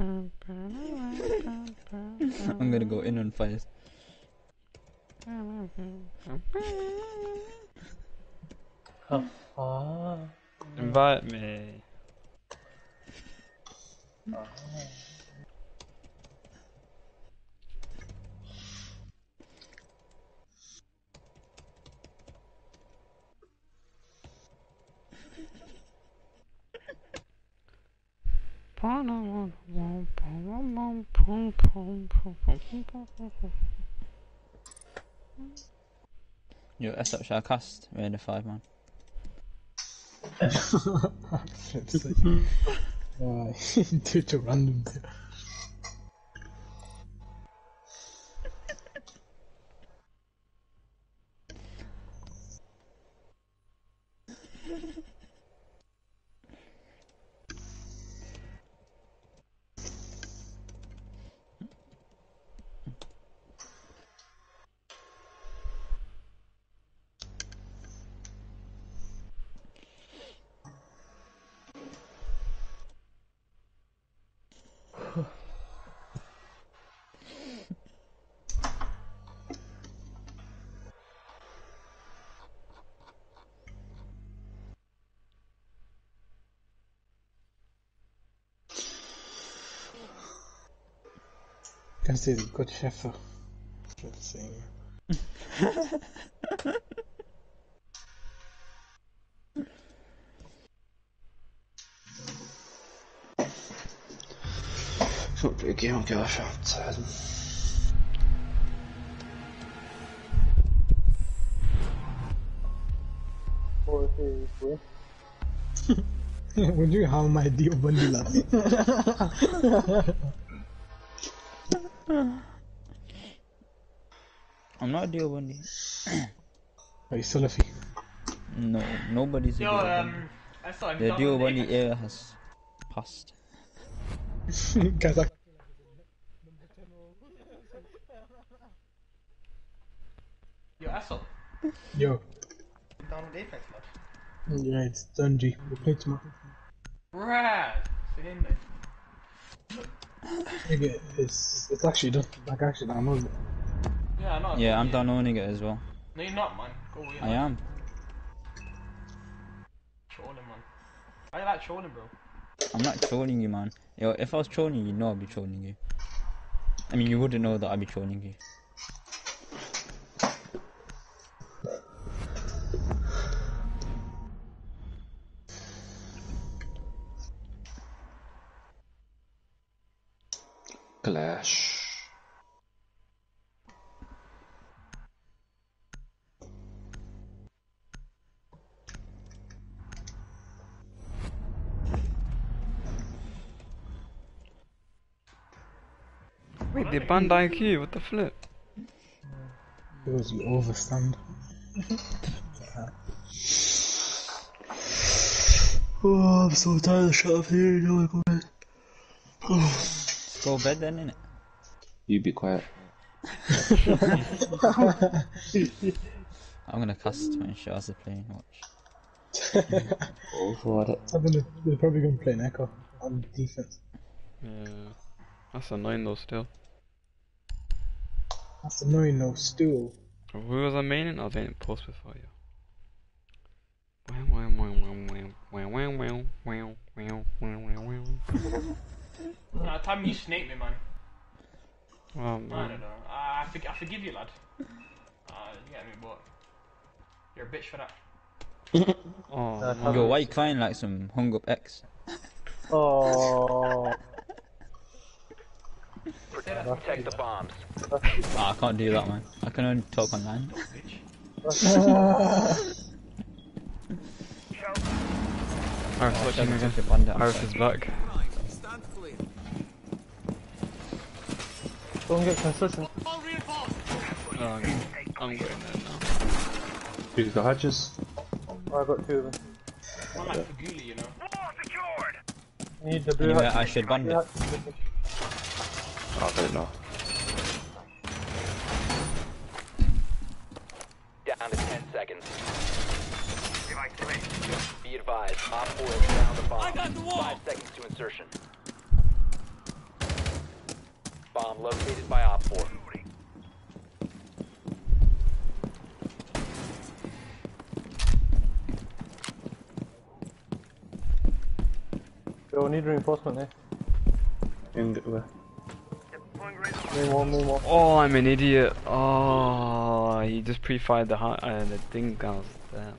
I'm gonna go in on fires. Invite me. Yo, S up, shall I cast? Raid a five man. Why? Do it to random. precies, Gott Schäfer. Goed, ik geef elkaar even aan het zuiden. Would you have my deal vanilla? not a deal bundy. Are you Salafi? No, nobody's a Yo, deal bundy. um, I saw him. The deal bundy era has passed. Kazakh. Yo, Assel. Yo. Download Apex, lad. Yeah, it's done, G. We play tomorrow. Brad. Say in there. Nigga, it's, it's actually done. Like, actually, download it. Yeah, I know. Yeah, I'm downloading it as well. No, you're not, man. Go away. I man. am. Trolling, man. I like trolling, bro. I'm not trolling you, man. Yo, if I was trolling you, you know I'd be trolling you. I mean, you wouldn't know that I'd be trolling you. Wait, the Bandai key, what the flip? Because you overstand. oh, I'm so tired. of Shut up here. You know, go bed. Go to bed then, innit? You be quiet. I'm gonna cast when Shaz are playing. Watch. Go for it. I think they're, they're probably going to play an echo on defense. Yeah. That's annoying though still. That's annoying no stool. Who was I meaning? I didn't post before you. Nah, time you snake me, man. Oh, man. I don't know. I, for I forgive you, lad. Uh, you get me, but you're a bitch for that. oh, Yo, why you crying like some hung up ex? oh. Protect the bombs. Ah, I can't do that, man. I can only talk online. Iris watching again. Such a bandit, I'm Iris is back. don't get construction. Oh, I'm, I'm going there now. Who's the hatches? Oh, I got two of them. I'm like Faguli, you know. Need the blue Anyway. I should ban blue it. Hat. I don't know. Down to 10 seconds. Be advised, Op 4 has found the bomb. I got the wall. Five seconds to insertion. Bomb located by Op 4. Yo, need reinforcement there. I'm an idiot. Oh, he just pre-fired the hot, uh, the thing goes there, man.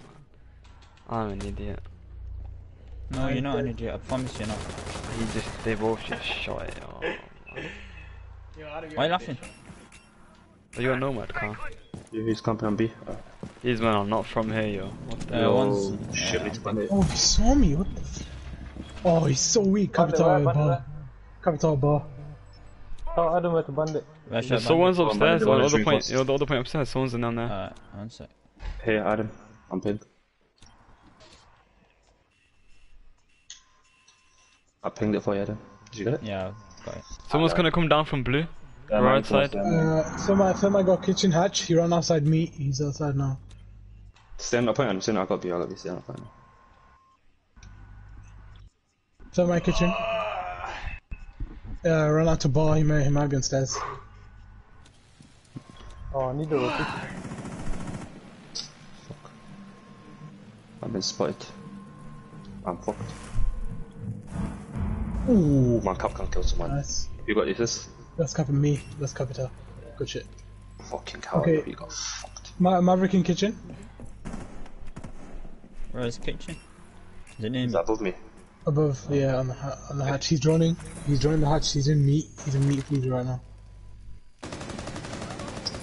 I'm an idiot. No, you're not an idiot. I promise you're not. He just, they both just shot it. Oh, man. Yo, Adam, you're Why are you laughing? Are you a nomad, Carl? Yeah, he's camping on B. Uh, He's man, I'm not from here, yo. What the hell? one's- shit, yeah, we took on it. Oh, he saw me. What the? F- oh, he's so weak. Bandit Capital where, bandit bar. Capital bar. Oh, Adam where to bandit. Where's Yeah, someone's man, upstairs, the on the other point, reinforced. you know, the other point upstairs, someone's in down there. Alright, one sec. Hey, Adam. I'm pinned. I pinged it for you, Adam. Did you get it? Yeah, I've got it. Someone's gonna come down from blue. Yeah, Right man, side. close there, man. Uh, Firma, Firma got kitchen hatch. He ran outside me. He's outside now. Stay on the point, I'm saying I got B, I got B, stay on the point. my kitchen. Uh, ran out to bar. He might, he might be on stairs. Oh, I need the rotation. I've been spotted. I'm fucked. Ooh, my cap can kill someone. Nice. You got this? That's capping me. That's capital. Good shit. Fucking cow, Okay. you got fucked. Ma- Maverick in kitchen. Where's kitchen? Is it near Is me? that above me? Above, yeah, on the, on the hatch. He's droning. He's droning the hatch. He's in meat. He's in meat freezer right now.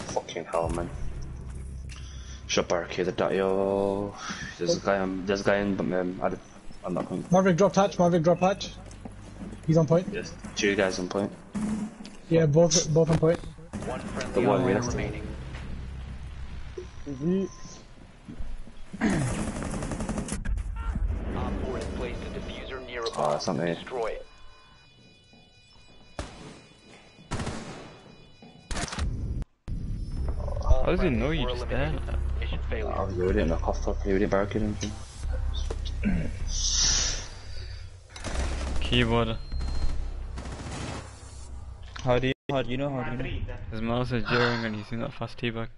Fucking hell, man. Should barricade that, yo. There's a guy on, there's a guy in, um, Adam. I'm not going. Maverick dropped hatch. Maverick dropped hatch. He's on point. Yes. Two guys on point. Yeah, both both on point. One friendly The one operator remaining. GG. Op Uh, oh, bomb. that's not. Destroy it. How does he know you We're just there? eliminated. Mission failure. Oh, you didn't knock off properly, you didn't barricade anything. Keyboard. How do you, how do you know? How do you know? Madrid. His mouse is jeering and he's doing that fast teabag.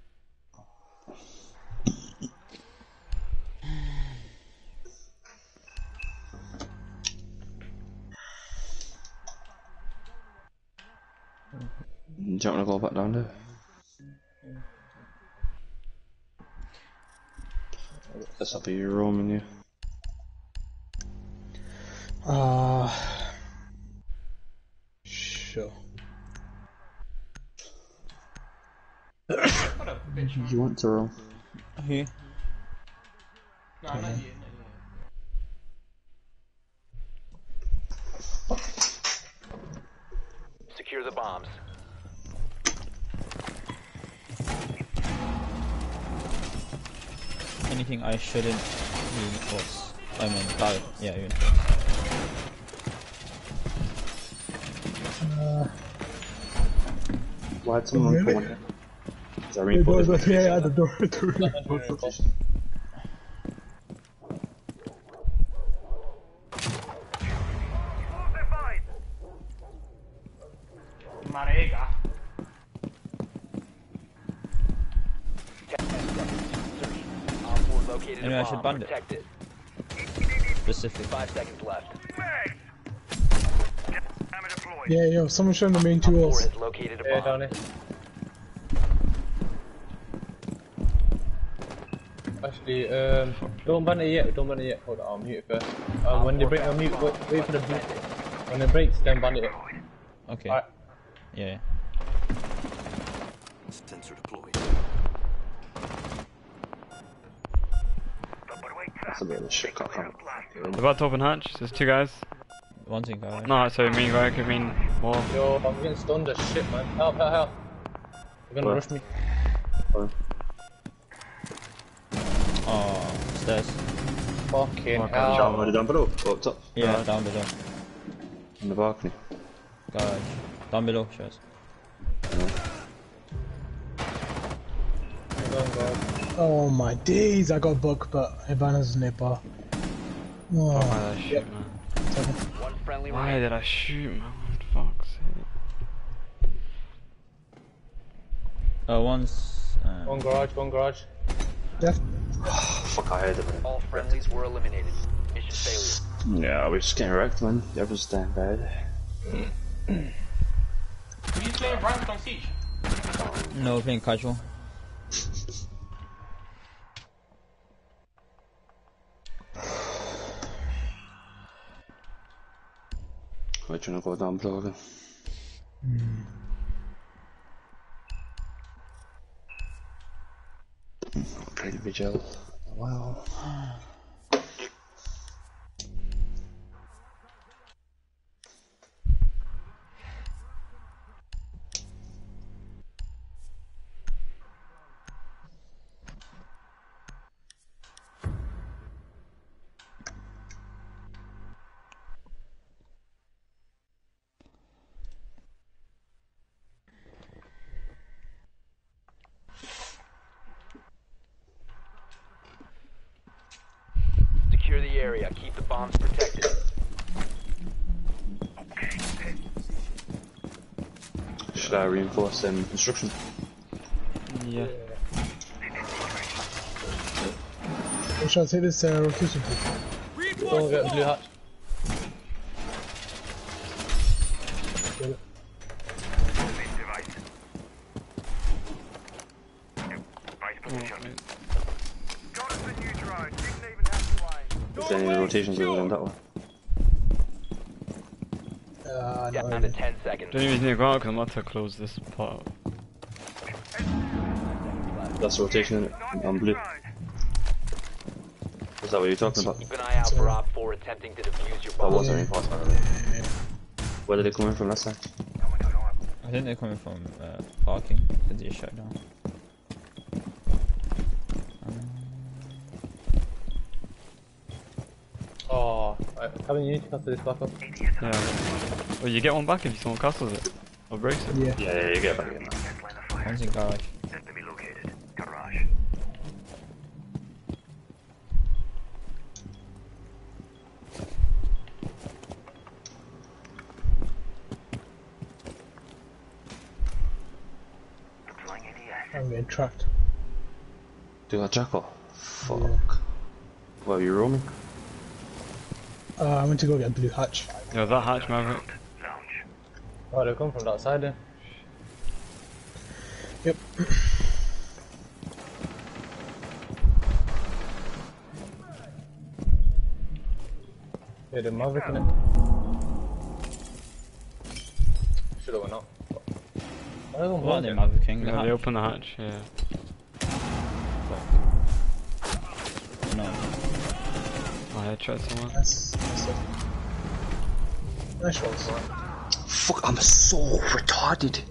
Do you want to go back down there? Guess I'll be roaming you. Uh, sure. What a bitch. You want to roam? Here. No, not. Not you. Secure the bombs. Anything I shouldn't reinforce. I mean, die. Yeah, you. Uh, Why'd someone oh, Really? come on here? Is that Yeah, reinforced? door, door, yeah, yeah, the door, the door. Marega. Op 4 located Anyway, I a should bomb. band it. Protect. Specific. Five seconds left. Yeah, yo, someone showing the main tools. has located a Yeah, bomb. down. Actually, um, don't ban it yet, don't ban it yet. Hold on, I'll mute it first. Um, when they break, I'll mute, wait, wait for the beat. When it breaks, then ban it. Okay. Alright. Yeah. Yeah. That's a of a shit cock on. They're about to open hatch. There's two guys. One thing, guy. No, so me guy. I mean, more. Yo, I'm getting stunned as shit, man. Help, help, help. They're gonna What? rush me. Oh, stairs. Fucking Fuck, hell. Down, down below, oh, go up top, Yeah, down below. In the balcony. Garage. Down below, shows. Hang on, guys. Oh my days, I got booked, but Hibana's nipper. Why Oh, did I shoot, man? One friendly Why remaining. did I shoot, man? Fuck's sake. Uh, one's. Uh, One garage, one garage. Left. Fuck, I heard it. man. All friendlies were eliminated. Mission failure. Yeah, we're just getting wrecked, man. That was damn bad. Were you playing ranked on Siege? no, we're playing casual. Trying to go down below again. Vigil. Wow. Secure the area. Keep the bombs protected. Should I reinforce um, construction? Yeah. We shall take this uh, rotation, please. Go and get blue hatch. Is there any rotations other than that one? Not Down 10 seconds. Don't even need to go out because I'm about to close this part. That's a rotation. On blue. Is that what you're talking about? Keep an eye out for Op 4 attempting to defuse your That bomb. was a reinforce, by the way. Where did they come in from last time? I think they're coming from uh, parking because they shut down. Oh, right. Kevin, you need to castle this back up. Yeah. Well, you get one back if someone castles it. Or breaks it. Yeah. Yeah, yeah, you get back in now. One's in garage. I'm getting tracked. Do you got Jackal? Fuck. Yeah. What, are you roaming? Uh, I went to go get a blue hatch. Yeah, that hatch maverick. Oh, they come from that side then. Yep. Yeah, the Maverick in it. Should have went up. Why don't What are they, they Maverick King? The Yeah, they open the hatch, yeah. No. I headshot someone. Nice. Nice, stuff. nice rolls. Fuck, I'm so retarded.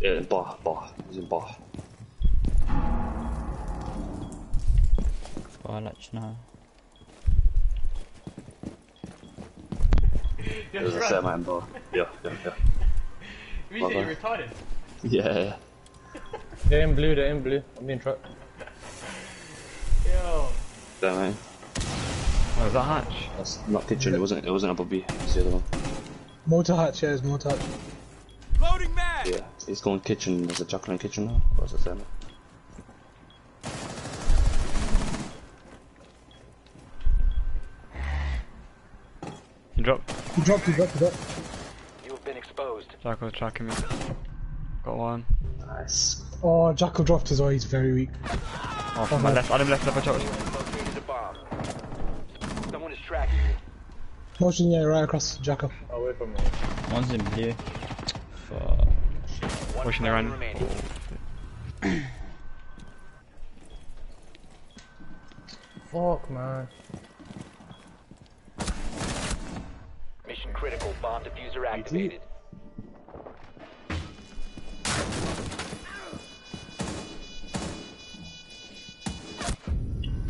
Yeah, bar, bar. He's in bar. Barlach now. There's a fair man bar. Yeah, yeah, yeah. You say you're retarded? Yeah, yeah. They're in blue, they're in blue. I'm being tracked. Yo. Fair man. Oh, is that hatch? That's not kitchen, it wasn't, it wasn't above B. It's the other one. Motor hatch, yeah, it's motor hatch. Yeah, he's going kitchen. There's a chocolate in kitchen now. Or is it fair? He dropped. He dropped, he dropped, he dropped. You have been exposed. Jackal's tracking me. Got one. Nice. Oh, Jackal dropped as well, he's very weak. Oh, from my left. Adam left, left, watch out. Located a bomb. Someone is tracking you. Motion, yeah, right across Jackal. Away from me. One's in blue. Fuck. One Pushing the friendly remaining. Fuck, man. Mission critical. Bomb diffuser activated.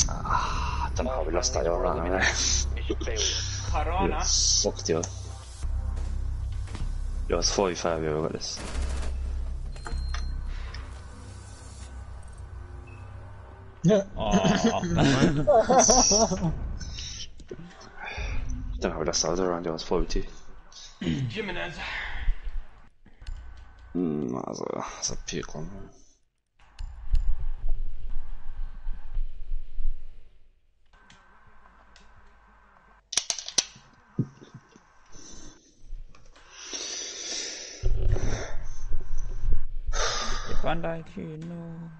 I don't know how we lost that all around, man. Mission failure. Corona. It sucked, yo. Yo, it's 45, yo, we got this. Yeah. Oh, don't know lost that other round, yo, it's 42. Jimenez. Mm, alltså, alltså pekon. Bandai Kino.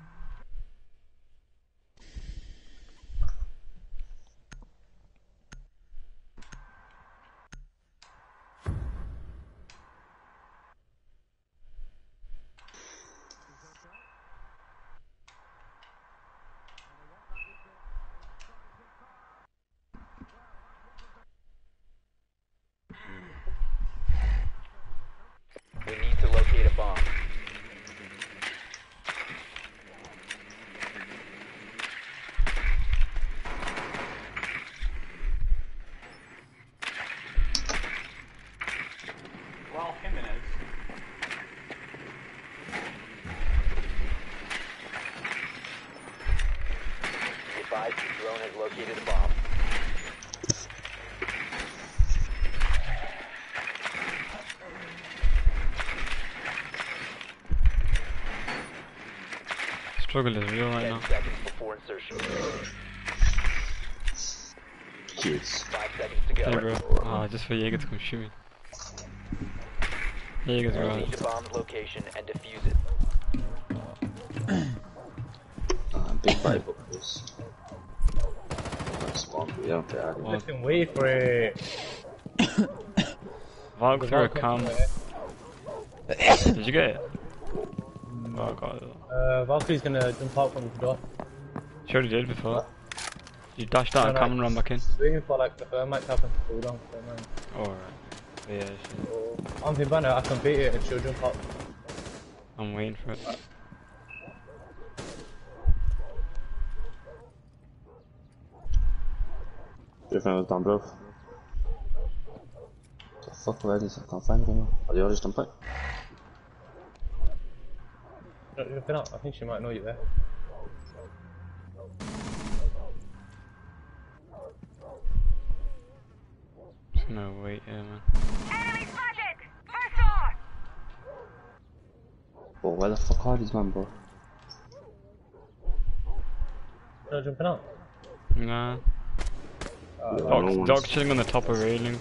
We need to locate a bomb. Ralph Jimenez. Be advised the drone has located a bomb. Struggle is real right now. seconds before insertion. Kids. 5 seconds to go. Hey bro. Ah, just for Jaeger to come shoot me. Jaeger's Proceed right. to bomb's location and defuse it. Uh, big Bible quiz. Spawn, we don't get out of here. Well, Fucking wait for it. Valk through a cam. Did you get it? God. Uh, Valkyrie's gonna jump out from the door. She already did before. You dashed out and No, cam no. and ran back in. Just waiting for like the thermite to happen. Hold on, thermite. Alright. Yeah, she, So, I'm thinking I can beat it and she'll jump out. I'm waiting for it. Your friend was down, bro. The fuck already? I can't find him. Are you all just done play? No, Jumping out. I think she might know you there. There's no wait here, man. Oh, where the fuck are these man, bro? No, jumping out. Nah. Uh, Yeah, no Dog, dog chilling on the top of railing.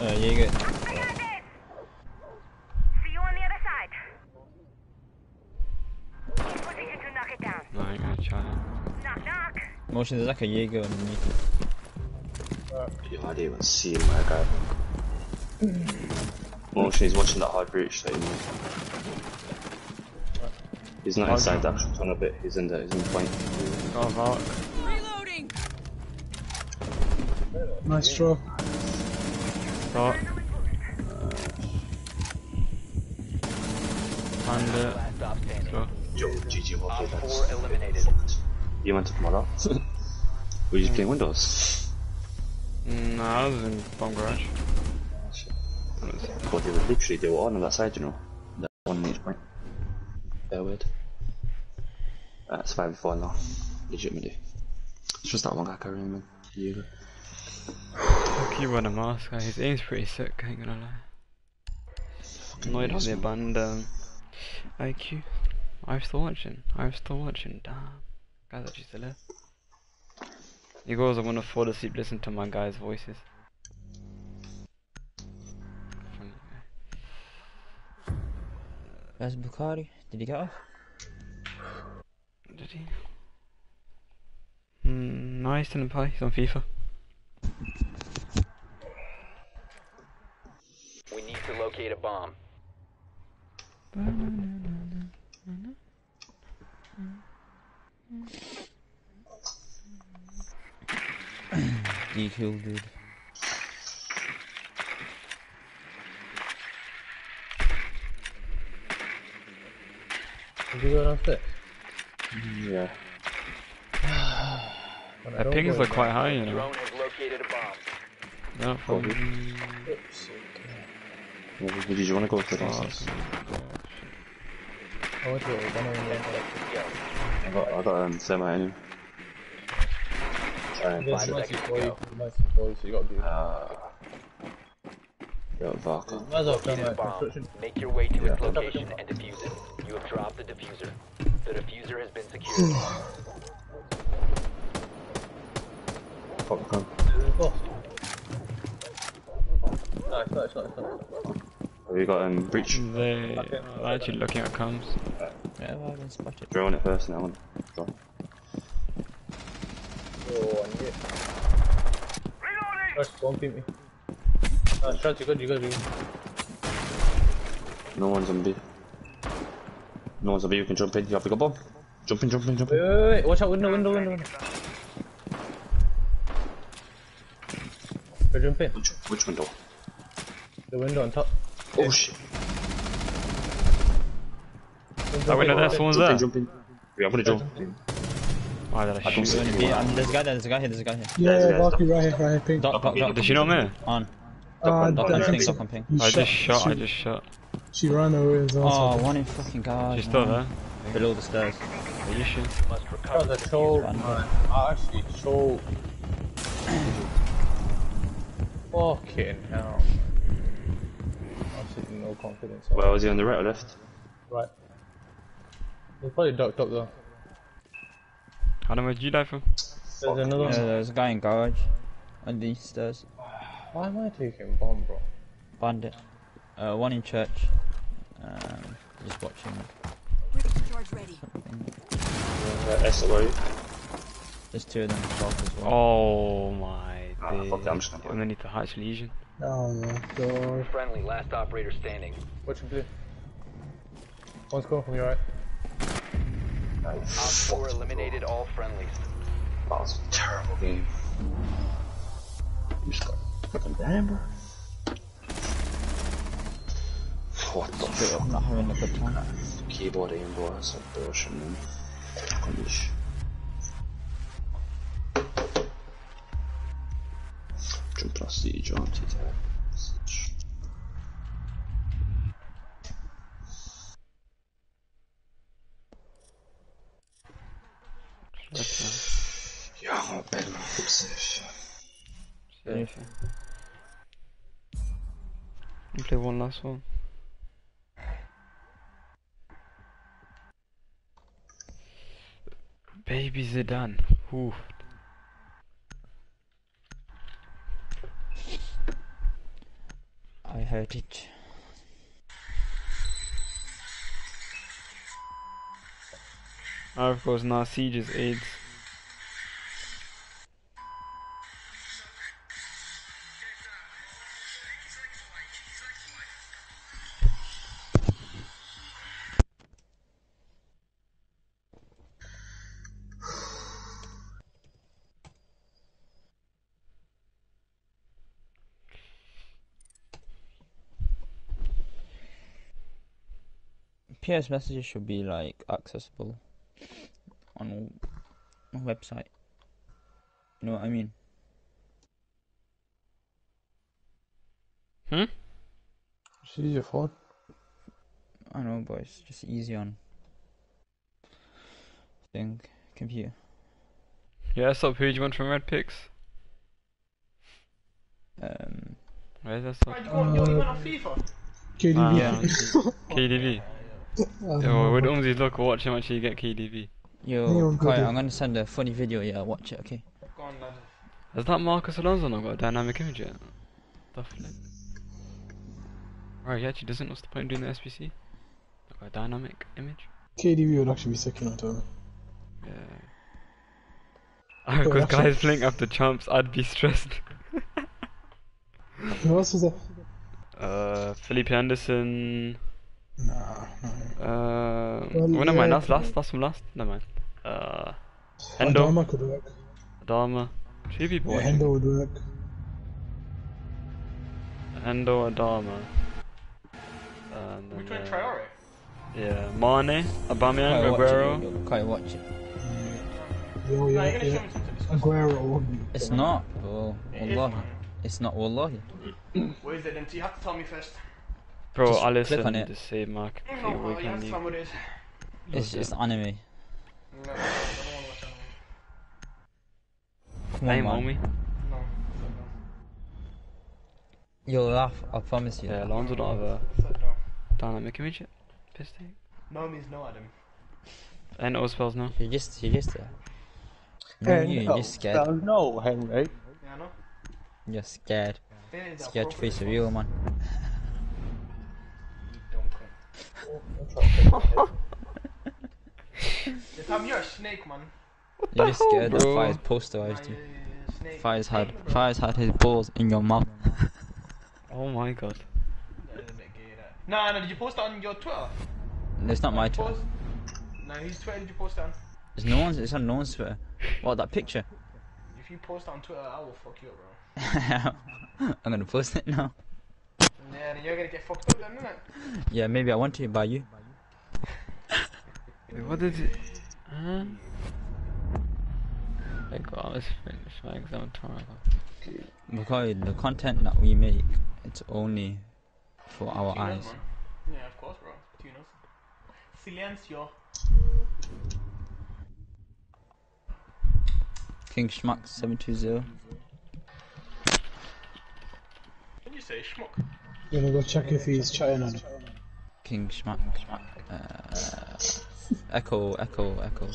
Uh, Jaeger. See you on the other side. In position to knock it down. No, I ain't gonna try it. Knock, knock. Motion, there's like a Jaeger underneath. Yo, I didn't even see him, my guy. Motion, he's watching that hard breach that he made. He's not inside the actual tunnel bit, he's in the, he's in the point. Oh, Valk. Nice throw. Valk. And it. Last. Go. Yo, GG, well Op played, 4 that's eliminated. You meant to come out? Were you just playing Windows? No, I was in Bomb Garage. But they were literally, they were on that side, you know. That one in each point. Fair weird. That's it's 5 4 now. Legitimately. It's just that one guy carrying man. You. Lucky when a mask. His aim's pretty sick, I ain't gonna lie. Annoyed on the band um, IQ. I'm still watching. I'm still watching. Damn. Guys actually still here. You I'm gonna fall asleep listen to my guys' voices. Funny guy. Where's Bukhari? Did he get off? Did he? Mm, no, he's still in play. He's on FIFA. We need to locate a bomb. DQ, dude. Did you go downstairs? Yeah. When I Their don't pings go look quite high, you know. Drone has located a bomb. Yeah, probably. Did you want to go to the downstairs? I went to. One on one. I got, I got um, semi anyway. Try and There's find it. nice for you. Nice so you gotta do. Uh, Yeah, Varka. Might as well film Locate a construction. Make your way to its Yeah. location and defuse it. You have dropped the diffuser. The diffuser has been secured. Popcorn. Oh. No, it's not, it's not, it's not. Have you got um, breach? They Okay. are actually looking at comms. Yeah, well, I've been spotted. Drone it first and that one. Drone. Oh, I need it. First, don't beat me. Uh, Strats, you good, you good, you good. No one's on B. No one's on B, you can jump in. You have to go bomb. Jump in, jump in, jump in. Wait, wait, wait, watch out, window, window, window, window. Go jump in. Which, which window? The window on top. Oh shit. That window there, someone's Jump there. in, jump in. Yeah, I'm gonna jump. Why did I I don't shoot? see Gonna um, there's a guy there, there's a guy here, there's a guy here. Yeah, Guys, yeah, guys, Valkyrie right here, right here, pink. Dot, dot, dot. Did she know move? On. Uh, Dot, I on think ping, dot on ping. I just shot, I just shot. she ran away as well. Oh, so- one in fucking guard. She's still there. man. Below the stairs. Are you sure? Must That recover was the a troll, diffuser. man. I actually troll. Fucking hell. Absolutely no confidence. Well, was he on the right or left? Right. He's probably ducked up though. How long did you die from? There's another Yeah, one. there's a guy in garage. Underneath stairs. Why am I taking bomb, bro? Bandit. Uh, one in church. Um, just watching. Charge ready. Uh, S, where are? There's two of them as well. Oh my Ah, days. fuck that, I'm just gonna- Underneath the hatch lesion. Oh my god. Friendly, last operator standing. Watch him blue. One's coming from your right. Op 4 eliminated all friendlies. That was a terrible game. You just got fucking damn, bro. What the fuck? not having a good time. Keyboard aim, bro. That's like bullshit, man. Fucking ish. Jump plus the jump to Yeah, I'm gonna bed, man. Safe. Safe. You play one last one. Baby Zidane. Ooh. I heard it. Of course now Siege's AIDS. PS messages should be like accessible on a website. You know what I mean? Hmm? She's your phone. I know, but it's just easy on thing computer. Yeah, stop who do you want from Red Picks? Um, Where's that stop? Why'd you go on, you went on FIFA? KDB. Ah, yeah. KDB. Oh, Yo, with Umzi's look, watch him actually get KDB. Yo, Anyone Kai. I'm gonna send a funny video. Yeah, watch it. Okay. Go on, lad. Has that Marcus Alonso not got a dynamic image yet? The flip. Right, he actually doesn't. What's the point of doing the SBC? Like a dynamic image? KDB would actually be sick, you know, Tony. Yeah. Because actually- guys playing after champs, I'd be stressed. Who else is there? Uh, Felipe Anderson. Nah, nah. Uh, Well, oh, never mind. That's last. That's from last. Never mind. Uh, Hendo, Adama could work. Adama. Three people. Yeah. Hendo would work. Hendo, Adama. And Which then, one, uh, Traore? Yeah, Mane, Kai, Aubameyang, watch it. Aguero. Yo, Kai, watch it. Yo, Nah, yeah, you're gonna show yeah. me something to discuss. Aguero would be. It's not. Oh, It is, wallahi. man. It's not wallahi. What is it then? You have to tell me first. Bro, Just click Allison, on it. the same mark. No, Okay, no, we you have can to leave. tell me what it is. It's just anime. No, I don't want to watch anime. Come on, Hey, man. homie. No. You'll laugh, I promise you. Yeah, Lonzo don't have a Said no. dynamic image yet. Piss take. No means no, Adam. And all spells now. You just, you just, uh, no, you, you're just scared. No, Henry. Yeah, I know. You're scared. Then it's Scared to face the appropriate real man. You dumb cunt. Yeah, Tom, you're a snake, man. You're just scared that bro? Fire's Nah, posterized you. you're snake. Fire's had, bro. Fire's had his balls in your mouth. Oh my god. That is a bit gay, that. Nah, nah, did you post it on your Twitter? it's not my Did you Twitter. post- Nah, whose Twitter did you post it on? It's no one's, it's on no one's Twitter. What, that picture? If you post it on Twitter, I will fuck you up, bro. I'm gonna post it now. Yeah, then you're gonna get fucked up then, innit? Yeah, maybe I want to by you. Wait, what did it? Huh? Thank God, I was finished my exam tomorrow. Because the content that we make, it's only for our Tunas, eyes. man. Yeah, of course, bro. Tunas. Silencio. King Schmuck 720. What did you say, schmuck? You gonna go check if he's chatting on it. King Schmuck. Uh, echo, echo, echo.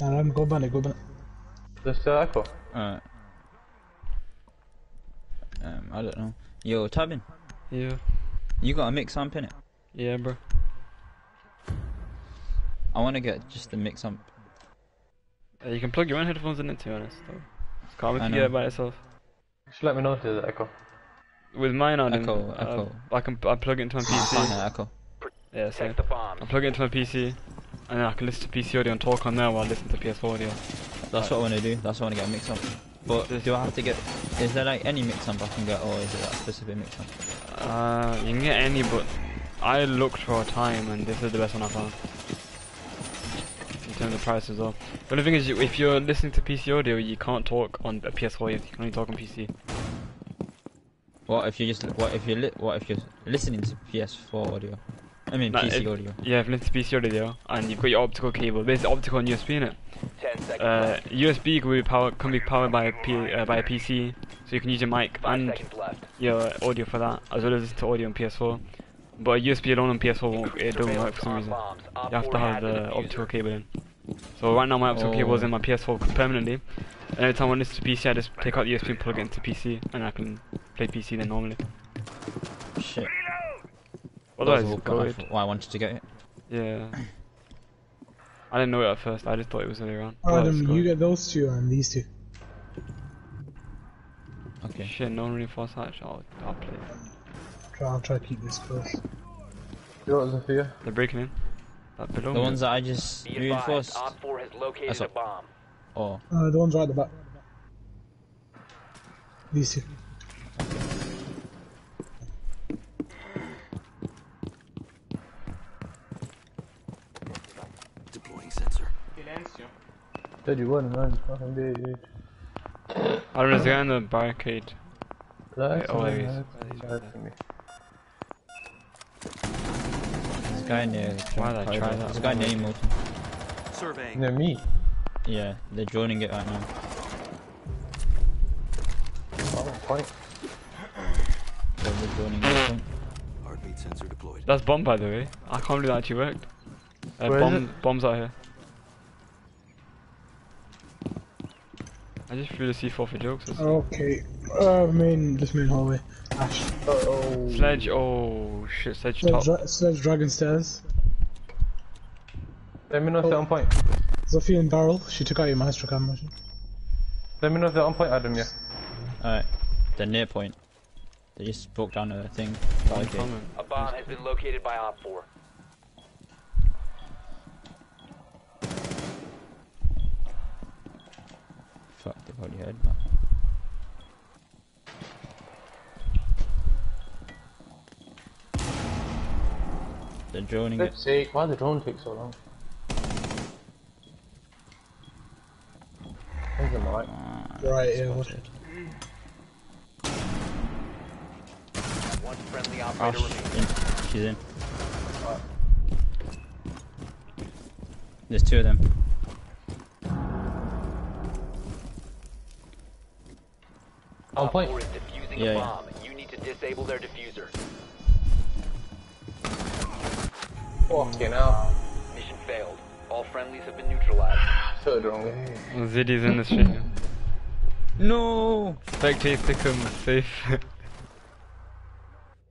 Nah, let him go ban it, go ban it. Just uh, echo. Alright. Um, I don't know. Yo, Tabin, Yeah. you got a mix amp in it? Yeah, bro. I want to get just the mix amp. Uh, you can plug your own headphones in it, to be honest. Though. Can't wait I to know. get it by itself. Just let me know if there's echo. With mine on, Echo, uh, echo. I can I plug it into my I can't PC. hear echo. yeah, so the bombs. I plug it into my PC, and then I can listen to PC audio and talk on there while I listen to PS4 audio. That's what I want to do. That's what I want to get a mix amp. But Just- do I have to get? Is there like any mix amp I can get, or is it that specific mix amp? Uh, you can get any, but I looked for a time, and this is the best one I found. In terms of price as well. The only thing is, you, if you're listening to PC audio, you can't talk on a PS4. You can only talk on PC. What if you just? What if you li- What if you're listening to PS4 audio? I mean Nah, PC it- audio. Yeah, if you listen to PC audio, and you've got your optical cable, basically optical and USB in it. Uh. USB can be powered can be powered by a P, uh, by a PC, so you can use your mic and your audio for that, as well as listen to audio on PS4. But a USB alone on PS4 won't, it doesn't work for some reason. You have to have the optical cable in. So right now my optical cable is in my PS4 permanently. And every time I listen to PC, I just take out the USB and plug it into PC, and I can play PC then normally. Shit. Otherwise, Those are it's what I good. why I wanted to get it. Yeah. I didn't know it at first. I just thought it was only around. Otherwise, Adam, you good. get those two and these two. Okay. Shit, no reinforced hatch. I'll, I'll play. Try, I'll try to keep this close. You know what, Zofia? They're breaking in. That The ones that I just Be reinforced. Op 4 has located That's a what- bomb. Or Uh, the ones right at the back. These two. Silencio. Said you wouldn't, man. Fucking dude. I don't know, there's a guy in the barricade. That's oh, there he alright, is. that's alright for me. there's a guy near. Why did I try that? There's a guy near Emoton. Near me. Yeah, they're joining it right now. Oh, point. So they're droning it. That's bomb, by the way. I can't believe that actually worked. Uh, Where is bomb, bombs out here. I just threw the C4 for jokes. Okay. Uh, main, this main hallway. Ash. Uh oh. Sledge, oh shit, sledge Sledge, top. dra- sledge dragon stairs. Let me know if they're on point. Zofia and Barrel. She took out your maestro cam machine. Let me know if they're on point, Adam, yeah. Alright. They're near point. They just broke down a thing. Okay. A bomb has been located by Op 4. Fuck, they've already heard that. They're droning Flip's it. sake, why the drone take so long? There's a mic. right, yeah. it? One friendly oh, operator oh, in. She's in. There's two of them. I'll point. Yeah, yeah. You need to disable their diffuser. Fucking hell. Mission failed. All friendlies have been neutralized. Should've wrong. Ziddy's in the stream. No! Spectate Thickum safe.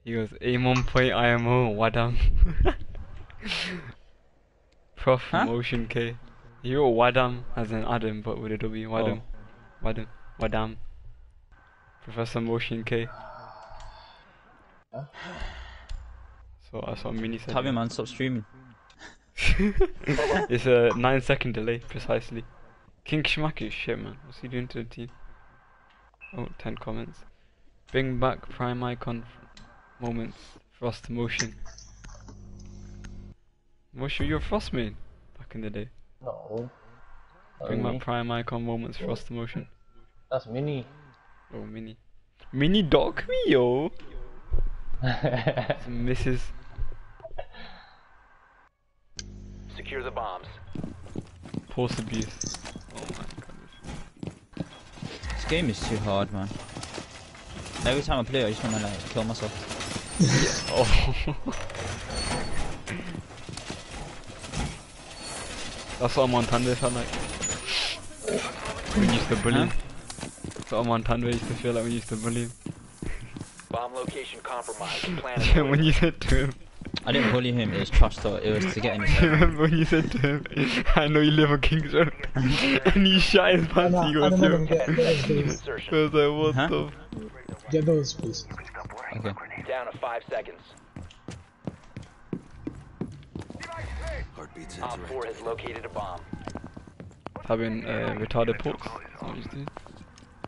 he goes, aim on point IMO, Wadam. Prof Huh? Motion K. You wrote Wadam as in Adam, but with a W. Wadam. Oh. Wadam. Wadam. Professor Motion K. So that's what Mini said. Tell me, man, stop streaming. it's a 9 second delay, precisely. King Schmack is shit, man. What's he doing to the team? Oh, 10 comments. Bring back prime icon f- moments. Frost motion. Motion, you're Frost main back in the day. No. Bring back prime icon moments. Frost motion. That's mini. Oh, mini. Mini dock me, yo! Some Secure the bombs. Post abuse. Oh my god. This game is too hard, man. Every time I play, I just wanna like kill myself. Oh. That's what I'm on Montanda felt like. We used to bully him. That's what I'm on Montanda used to feel like when we used to bully him. Bomb location compromised. Plan when you said to him, I didn't bully him, it was trust though, it was to get in his I head. remember when you said to him, I know you live on King's Road. and he shot his I pants, know, he I goes, don't know yo. them get, get those, please. insertion. I was like, what Huh? the? Get those, please. Okay. Down to five seconds. Heartbeat Op sensor 4 has located a bomb. Having uh, retarded porks. That's what he's doing.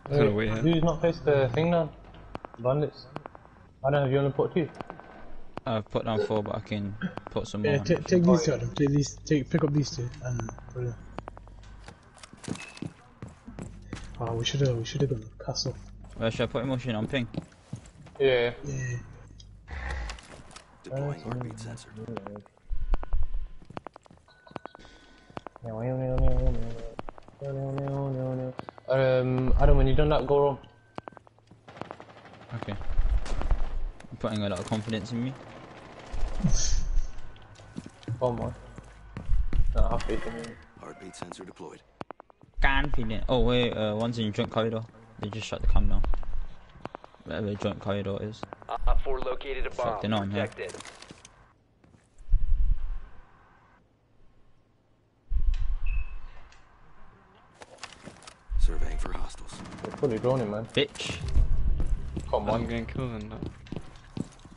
He's gonna wait here. Who's not placed the thing down? Bandits. I don't have you only put two. I've put down four, but I can put some more. Yeah, take take these two. Take these. Take pick up these two and put it. Oh, we should have we should have gone castle. Where should I put emotion on ping? Yeah. Yeah. Deploying heartbeat sensor. Um, Adam, when you done that, go home. Okay. You're putting a lot of confidence in me. Come on. No, I'll faith in you. Heartbeat sensor deployed. Confident. Oh wait, uh, one's in joint corridor. They just shut the cam down. Whatever the joint corridor is. Op 4 located a bomb. Fuck, they know I'm here. Surveying for hostiles. You're fully droning, man. Bitch. Come I'm on. getting killed and that.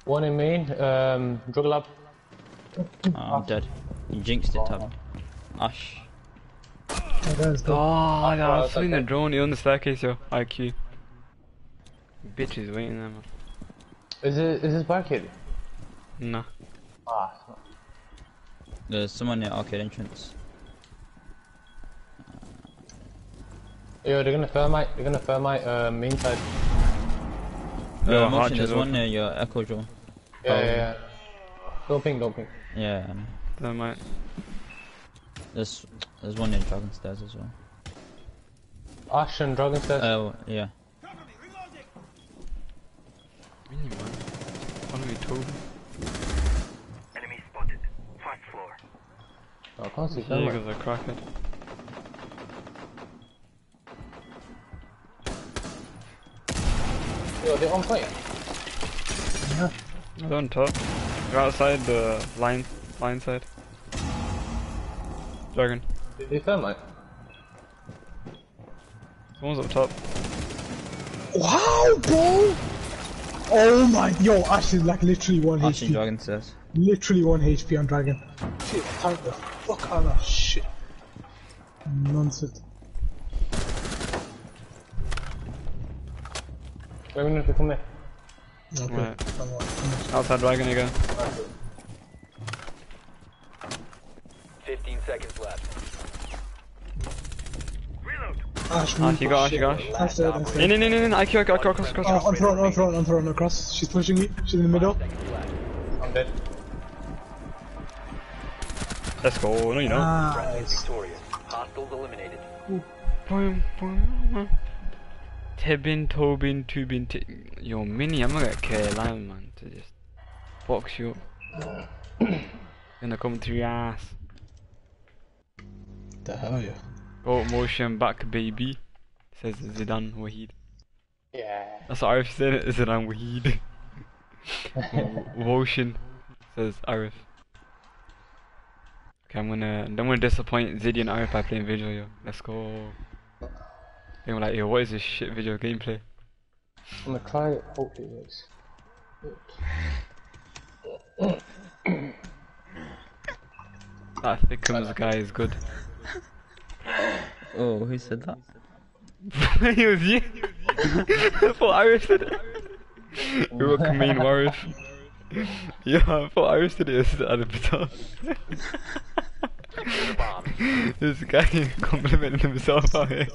One in main, um, drug lab. Oh, I'm dead. You jinxed it, Tabby. Ash. Oh, there's the. Oh, I was seeing the okay. drone on the staircase, yo. IQ. Bitch is waiting there, man. Is it, is this barricaded? Nah. Ah, not. There's someone near arcade entrance. Yo, they're gonna thermite, they're gonna thermite, uh, main side. Yo, Uh, motion, Archer's there's one near your echo drone. Yeah, Oh. yeah, yeah. Don't ping, don't ping. Yeah, I know. That might. There's there's one near dragon stairs as well. Ash and Dragon Stairs. Oh yeah. Mini, man. Follow me, Toby. Enemy spotted. First floor. Oh, I can't see Here thermite. goes a crackhead. Yo, they're on point. They're on top. They're outside the line, line side. Dragon. They, they thermite. Someone's up top. Wow, bro! Oh my, yo, Ash is like literally one Ash and HP. dragon says. Literally one HP on Dragon. Shit, tank the fuck out of that shit. Nonsense. Wait a minute, if come there. Okay. Right. come on, come on. Outside dragon again. 15 seconds left. Ash, Ah, move you that got Ash, shit. you got That's it, that's In, it. in, in, in, in. IQ, IQ, IQ, cross, cross, Oh, cross. on throne, on throne, on throne, across. She's pushing me. She's in the middle. I'm dead. Let's go. No, you don't. Nice. Victorious. Hostiles eliminated. Boom, boom, boom. Tebin, Tobin, Tubin, t Yo, Mini, I'm gonna get Caroline, man, to just box you up. Gonna come through your ass. The hell, yeah. Oh, motion back, baby. Says Zidane Wahid. Yeah. That's what Arif said, Zidane Wahid. Motion says Arif. Okay, I'm gonna, I'm gonna disappoint Ziddy and Arif by playing video, yo. Let's go. They were like, yo, what is this shit video gameplay? I'm gonna try it. Hopefully it works. That Thickums guy is good. Oh, who said that? it was you. I thought Iris did it. You were mean Iris. Yeah, I thought Iris did it at the top. this guy complimenting himself out here.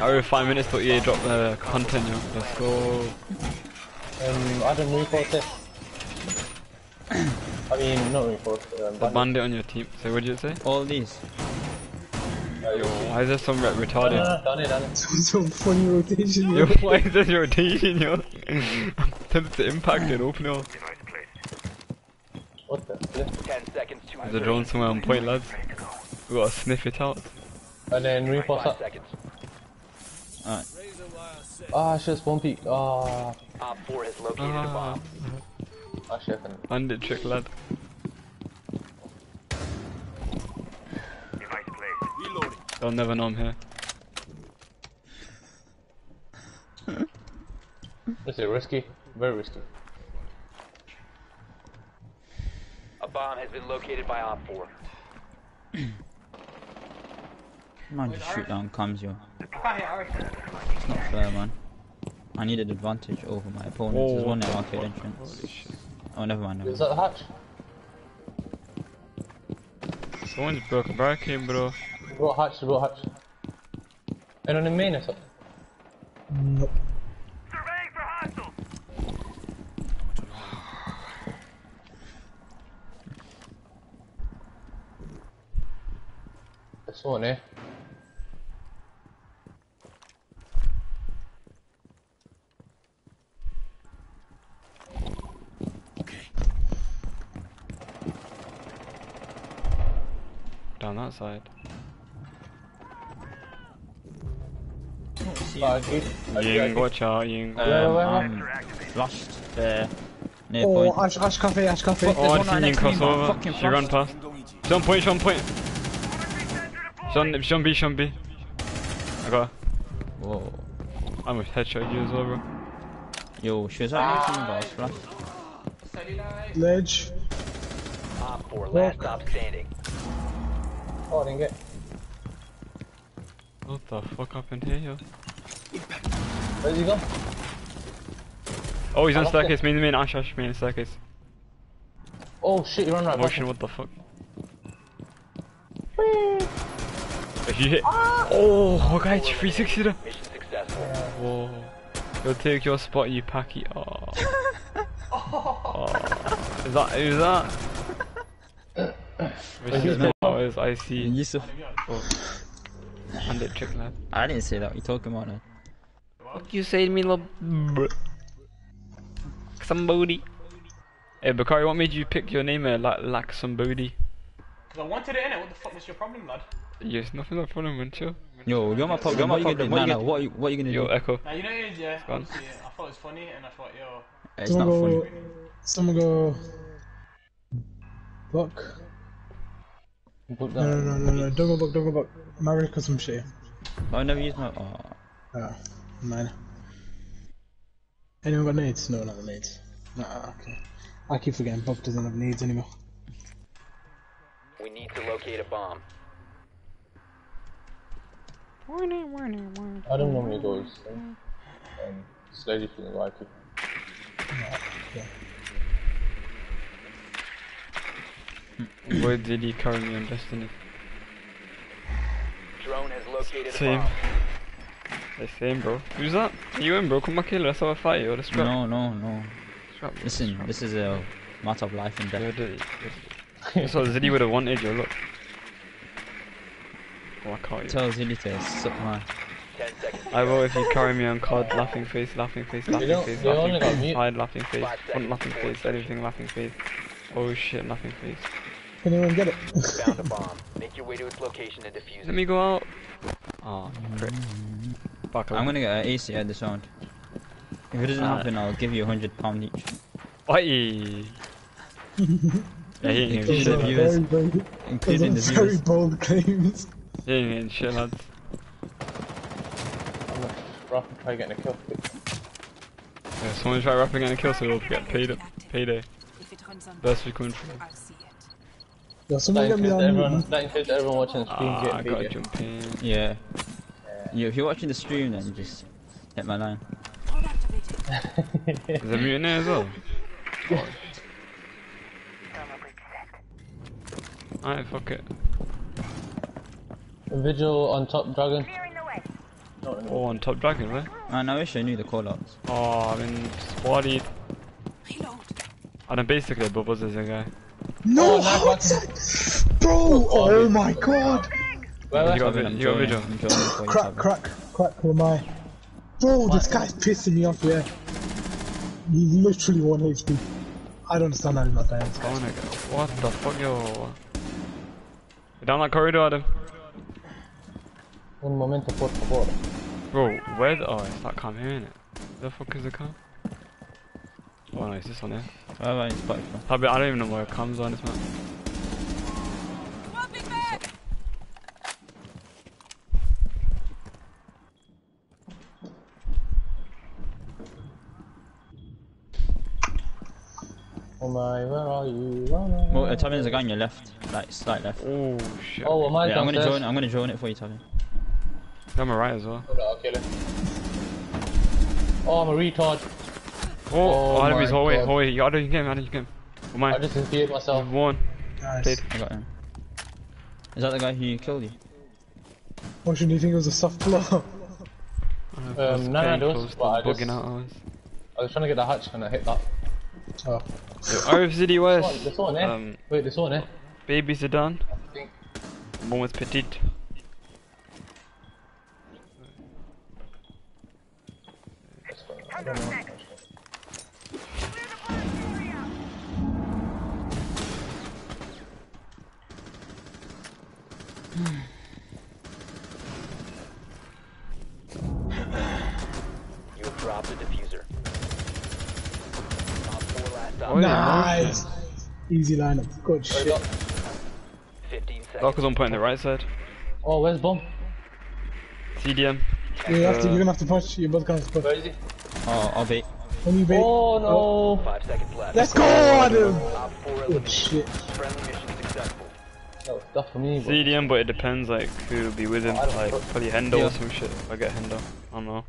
Alright, five minutes till EA drop the content, yo. Let's go. Um, Adam report it. I mean, not report. Um, The bandit. bandit on your team. So what did you say? All these. Yo, why is there some ret No, no, retarded? no, done it, done it. Some funny rotation, Yo, yo. why is this rotation, yo? I'm tempted to impact it, open up. What the flip? Ten seconds to There's a drone somewhere on point, lads. We gotta sniff it out. And then report Five that. seconds. Alright. Ah, shit, spawn peak. Ah, Op 4 has located a Ah, bomb. ah, shit. I can- bandit trick, lad. Device placed. They'll never know I'm here. This is risky. Very risky. A bomb has been located by Op 4. Man, just shoot down cams, yo. I can't. It's not fair, man. I needed advantage over my opponents. There's one at arcade entrance. Oh, never mind. Never Is mind. that a hatch? Someone just broke a barricade, bro. Bro, hatch, bro, hatch. Anyone in main or something? Nope. Surveying for hostiles. This one, eh? Down that side. Good. Ying, watch out, Ying. Where, where, where? I'm flashed there. Near Oh, point. Ash, Ash Cafe, Ash Cafe. Oh, I one seen Ying next to me, cross over. She ran past. She's on point, she's on point. She's on, she's on B, she's on B. I got. Whoa. I'm a headshot you as well, bro. Yo, she was right next to me, but I was flashed. Cellulite. Ledge. Op 4, last stop standing. Oh, I didn't get. What the fuck happened here, yo? Where's he gone? Oh, he's I on lost staircase, main, main, Ash, Ash, main staircase. Oh shit, he ran right oh, Motion, past what the fuck? You hit. Oh, okay, it's 360 there. Mission successful. Whoa. You'll take your spot, you packy. Oh. oh. Is that, who's that? Which is not what is I see. Yusuf. Oh. And it trick lad. I didn't say that. What you talking about now? What you say to me, little br- Somebody. Hey, Bakari, what made you pick your name uh, like, like somebody? Because I wanted it in it. What the fuck was your problem, lad? Yes, nothing that problem, man, chill. Yo, you're my problem. What are you gonna do? Nah, nah, what, are you- what are you gonna Yo, do? Echo. Now, you know what it is, yeah? gone. Obviously, I thought it was funny, and I thought, yo, It's not Someone funny. go. Someone go. Look. Put No, no, no, no, no. Don't go back, don't go back. Maverick or some shit. I never used my. Oh. Ah, man. Anyone got nades? No, not the nades. Nah, okay. I keep forgetting Bob doesn't have nades anymore. We need to locate a bomb. Adam normally goes. Um, um, slightly feeling like it. Where did he carry me on Destiny? Drone has located Same. The same, bro. Who's that? You in, bro? Come back here. Let's have a fight, yo. Let's scrap. No, no, no. Scrap, bro. Listen, this is a matter of life and You're death. dirty. That's what Ziddy would have wanted, yo, look. Oh, I can't. yo. Tell Zilly to suck my. I will if you carry me on COD, laughing face, laughing face, laughing don't- face, they only laughing got face, hide, laughing face, front, laughing face, everything, laughing face. Oh shit, laughing face. Can anyone get it? Found a bomb. Make your way to its location and defuse it. Let me go out. Oh, prick. Fuck, I'm gonna get an AC at the sound. If it doesn't Ah. happen, I'll give you a hundred pound each. Oi! yeah, he ain't getting shit, viewers, Very, very, including are the very bold claims. He ain't getting shit, lads. I'm gonna rough and try getting a kill. Yeah, someone try rapping and a kill so we'll get paid payday. If it Best we can try. I'll see it. Yo, That someone get me includes on everyone, that includes everyone watching the stream Ah, I gotta paid. jump in. Yeah. You, if you're watching the stream, then just hit my line. Pod activated. Is there mute in there as well? Alright, fuck it. Vigil on top dragon. Oh, on top dragon, right? Man, I wish I knew the callouts. Oh, I've been squatted. Reload. And then basically bubbles as a guy. No, Oh, how nice. is that? Bro, oh, oh my god. Where, You got, vi- you got vigil. I'm joining for you, Crack, crack, crack, who am I? Bro, this guy's pissing me off, yeah. He's literally 1 HP. I don't understand how he's not dying, this Oh guy. my god. What the fuck, yo? Down that corridor, Adam? Un momento, por favor. Bro, where the- Oh, it's not calm here, innit? Where the fuck is the calm? Oh no, it's this one here. Where have I spotted I don't even know where it comes on this map. Oh my, where are you? Where am I? Well, uh, Tavi, there's a guy on your left, like slight left. Oh shit. Oh, am I Yeah, I'm gonna downstairs? join. I'm gonna join it for you, Tavi. I'm right as well. Hold on, I'll kill him. Oh, I'm a retard. Oh, Oh oh Adam, he's my hallway, God. hallway. You Adam, you get him, Adam, you get him. Oh my. I just infused myself. One. Nice. Played. I got him. Is that the guy who killed you? What should you think it was a soft blow? Um, no, no, Playing those- close to but I bugging just- out hours. I was trying to get the hatch and I hit that. oh. Yo, RF City Oh, West. this one, eh? Um, Wait, this one, eh? Baby Zidane. I think. One with petite. That's fine. I don't know. You have dropped the defuser. Op 4 last stop. Oh, yeah. Nice. Easy lineup. Good Where shit. you got? 15 seconds. Lock is on point on the right side. Oh, where's bomb? CDM. You have to, Uh, you're gonna have to push. You're both gonna have to push. Where is he? Oh, I'll bait. When you bait. Oh no! 5 seconds left. Let's go, Adam! Op 4 Good shit. Friendly mission successful. That was stuff for me, bro. CDM, but it depends like who will be with him. I don't Like probably Hendo Yeah. or some shit. If I get Hendo, I don't know.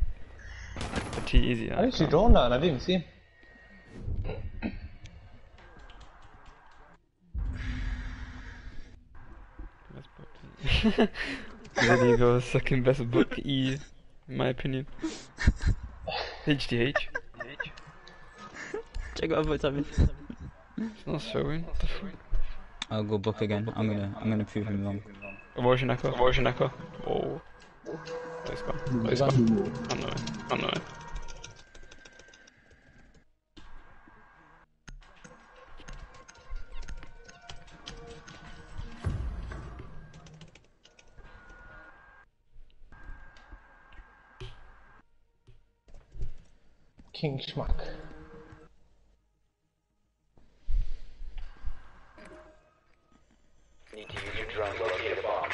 Petite easy. I actually drawn that and I didn't even see him. There you go, second best book E, in my opinion. HDH. Check out what Tavi. It's not showing. What the fuck? I'll go book again. I'm gonna. I'm gonna prove him wrong. Abortion echo. Abortion echo. Oh. Let's go. Let's go. I'm knowing. I'm knowing. King Schmuck. Need to use your drone to locate a bomb.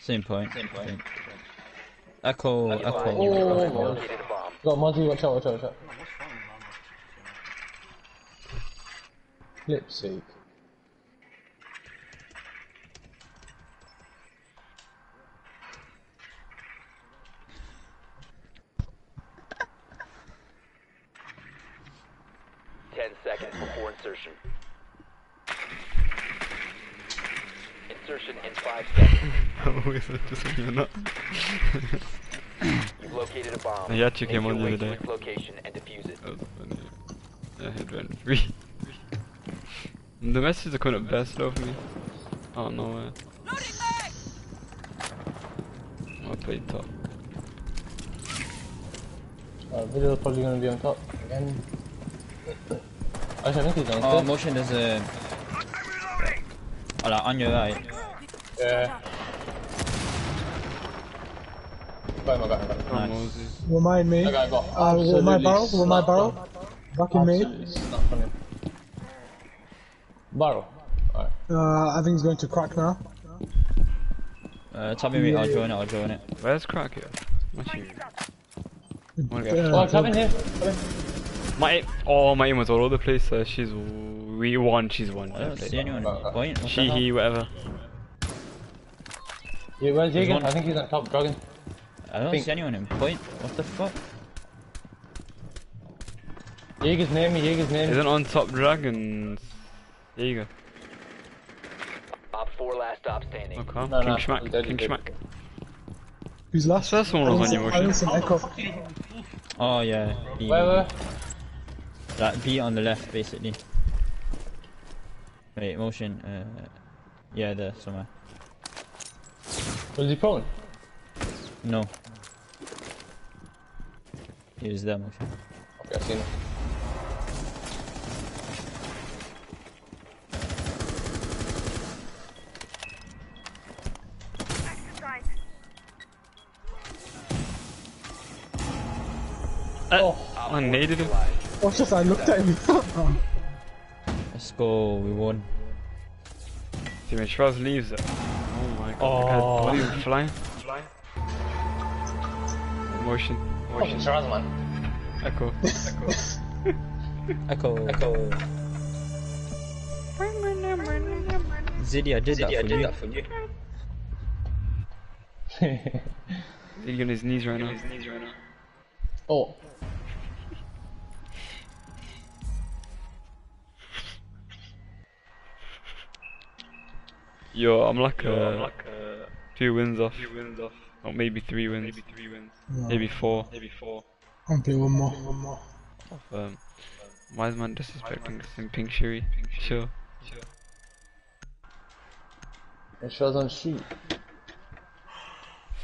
Same point. Same point. Echo. Echo. Oh, man. Located a bomb. Got Mozzie, watch out, watch out, watch out. Flip sake. Ten seconds before insertion. insertion in five seconds. Oh, is it just when you're not? You've located a bomb. He actually Make came on the other day. location and defuse it. That was funny. Yeah, it went free. the messages are kind of best though for me. I don't know why. I played top. Uh, video's probably gonna be on top again. Actually, I think he's Oh, downstairs. motion, there's a. Oh, like, on your right. yeah. Got him, I got him, got him. Oh, Nice. Moses. Remind me. That guy got Uh, will my barrel? Will my barrel? on. Back me. Absolutely slapped on him. Barrel. Alright. Uh, I think he's going to crack now. Uh, tell me, I'll join it, I'll join it. Where's crack here? What's you? Wanna get- Uh, Oh, come in here. Come. My aim, oh my aim was all over the place. Uh, she's we won. She's won. I don't see anyone. Point. She, he, whatever. Yeah, where's Jagan? I think he's on top, dragon. I don't Pink. see anyone in point. What the fuck? Jaeger's near me, Jaeger's near me. Isn't on top dragons. There you go. Op 4 last stop standing. Okay. No, King no, Schmack. King he's. Schmack. Who's last? First one was on your I motion. need some echo. Oh yeah. B, Where, where? That B on the left, basically. Wait, motion. Uh, yeah, there somewhere. Was he prone? No. He was there, motion. Okay, I seen him. Uh, I needed him. Watch this, I looked at him. Let's go. We won. See when Shiraz leaves it. Oh my god. Oh. Oh. Body was flying. Motion. Fucking Shiraz, man. Echo. Echo. Echo. Ziddy, I did that for you. He's on his knees right now. oh. Yo, I'm like uh, a two wins off. Or maybe three wins. Maybe three wins. Maybe four. Maybe four. I'll play one more. One more. Um, why is man disrespecting this in pink Shuri? Sure. And Shiraz on street.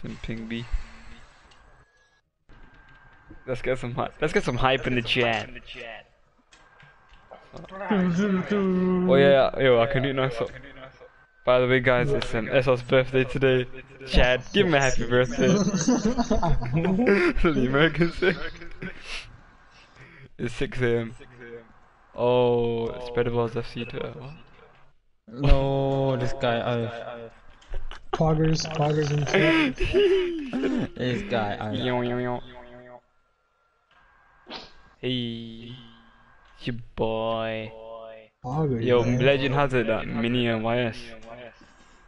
Some pink B. Let's get some hype. Let's get some hype in the chat. Oh yeah, yeah, yo, I can do nice up. By the way, guys, it's um, Esau's birthday today. Chad, give him a happy birthday. the Americans say. It's 6 a.m. Oh, Spreadables FC to what? No, this guy. Uh, Poggers, poggers and shit. this guy. Uh, Yo, yo, yo. Hey, it's your boy. Poggers. Yo. Legend has it that mini and YS.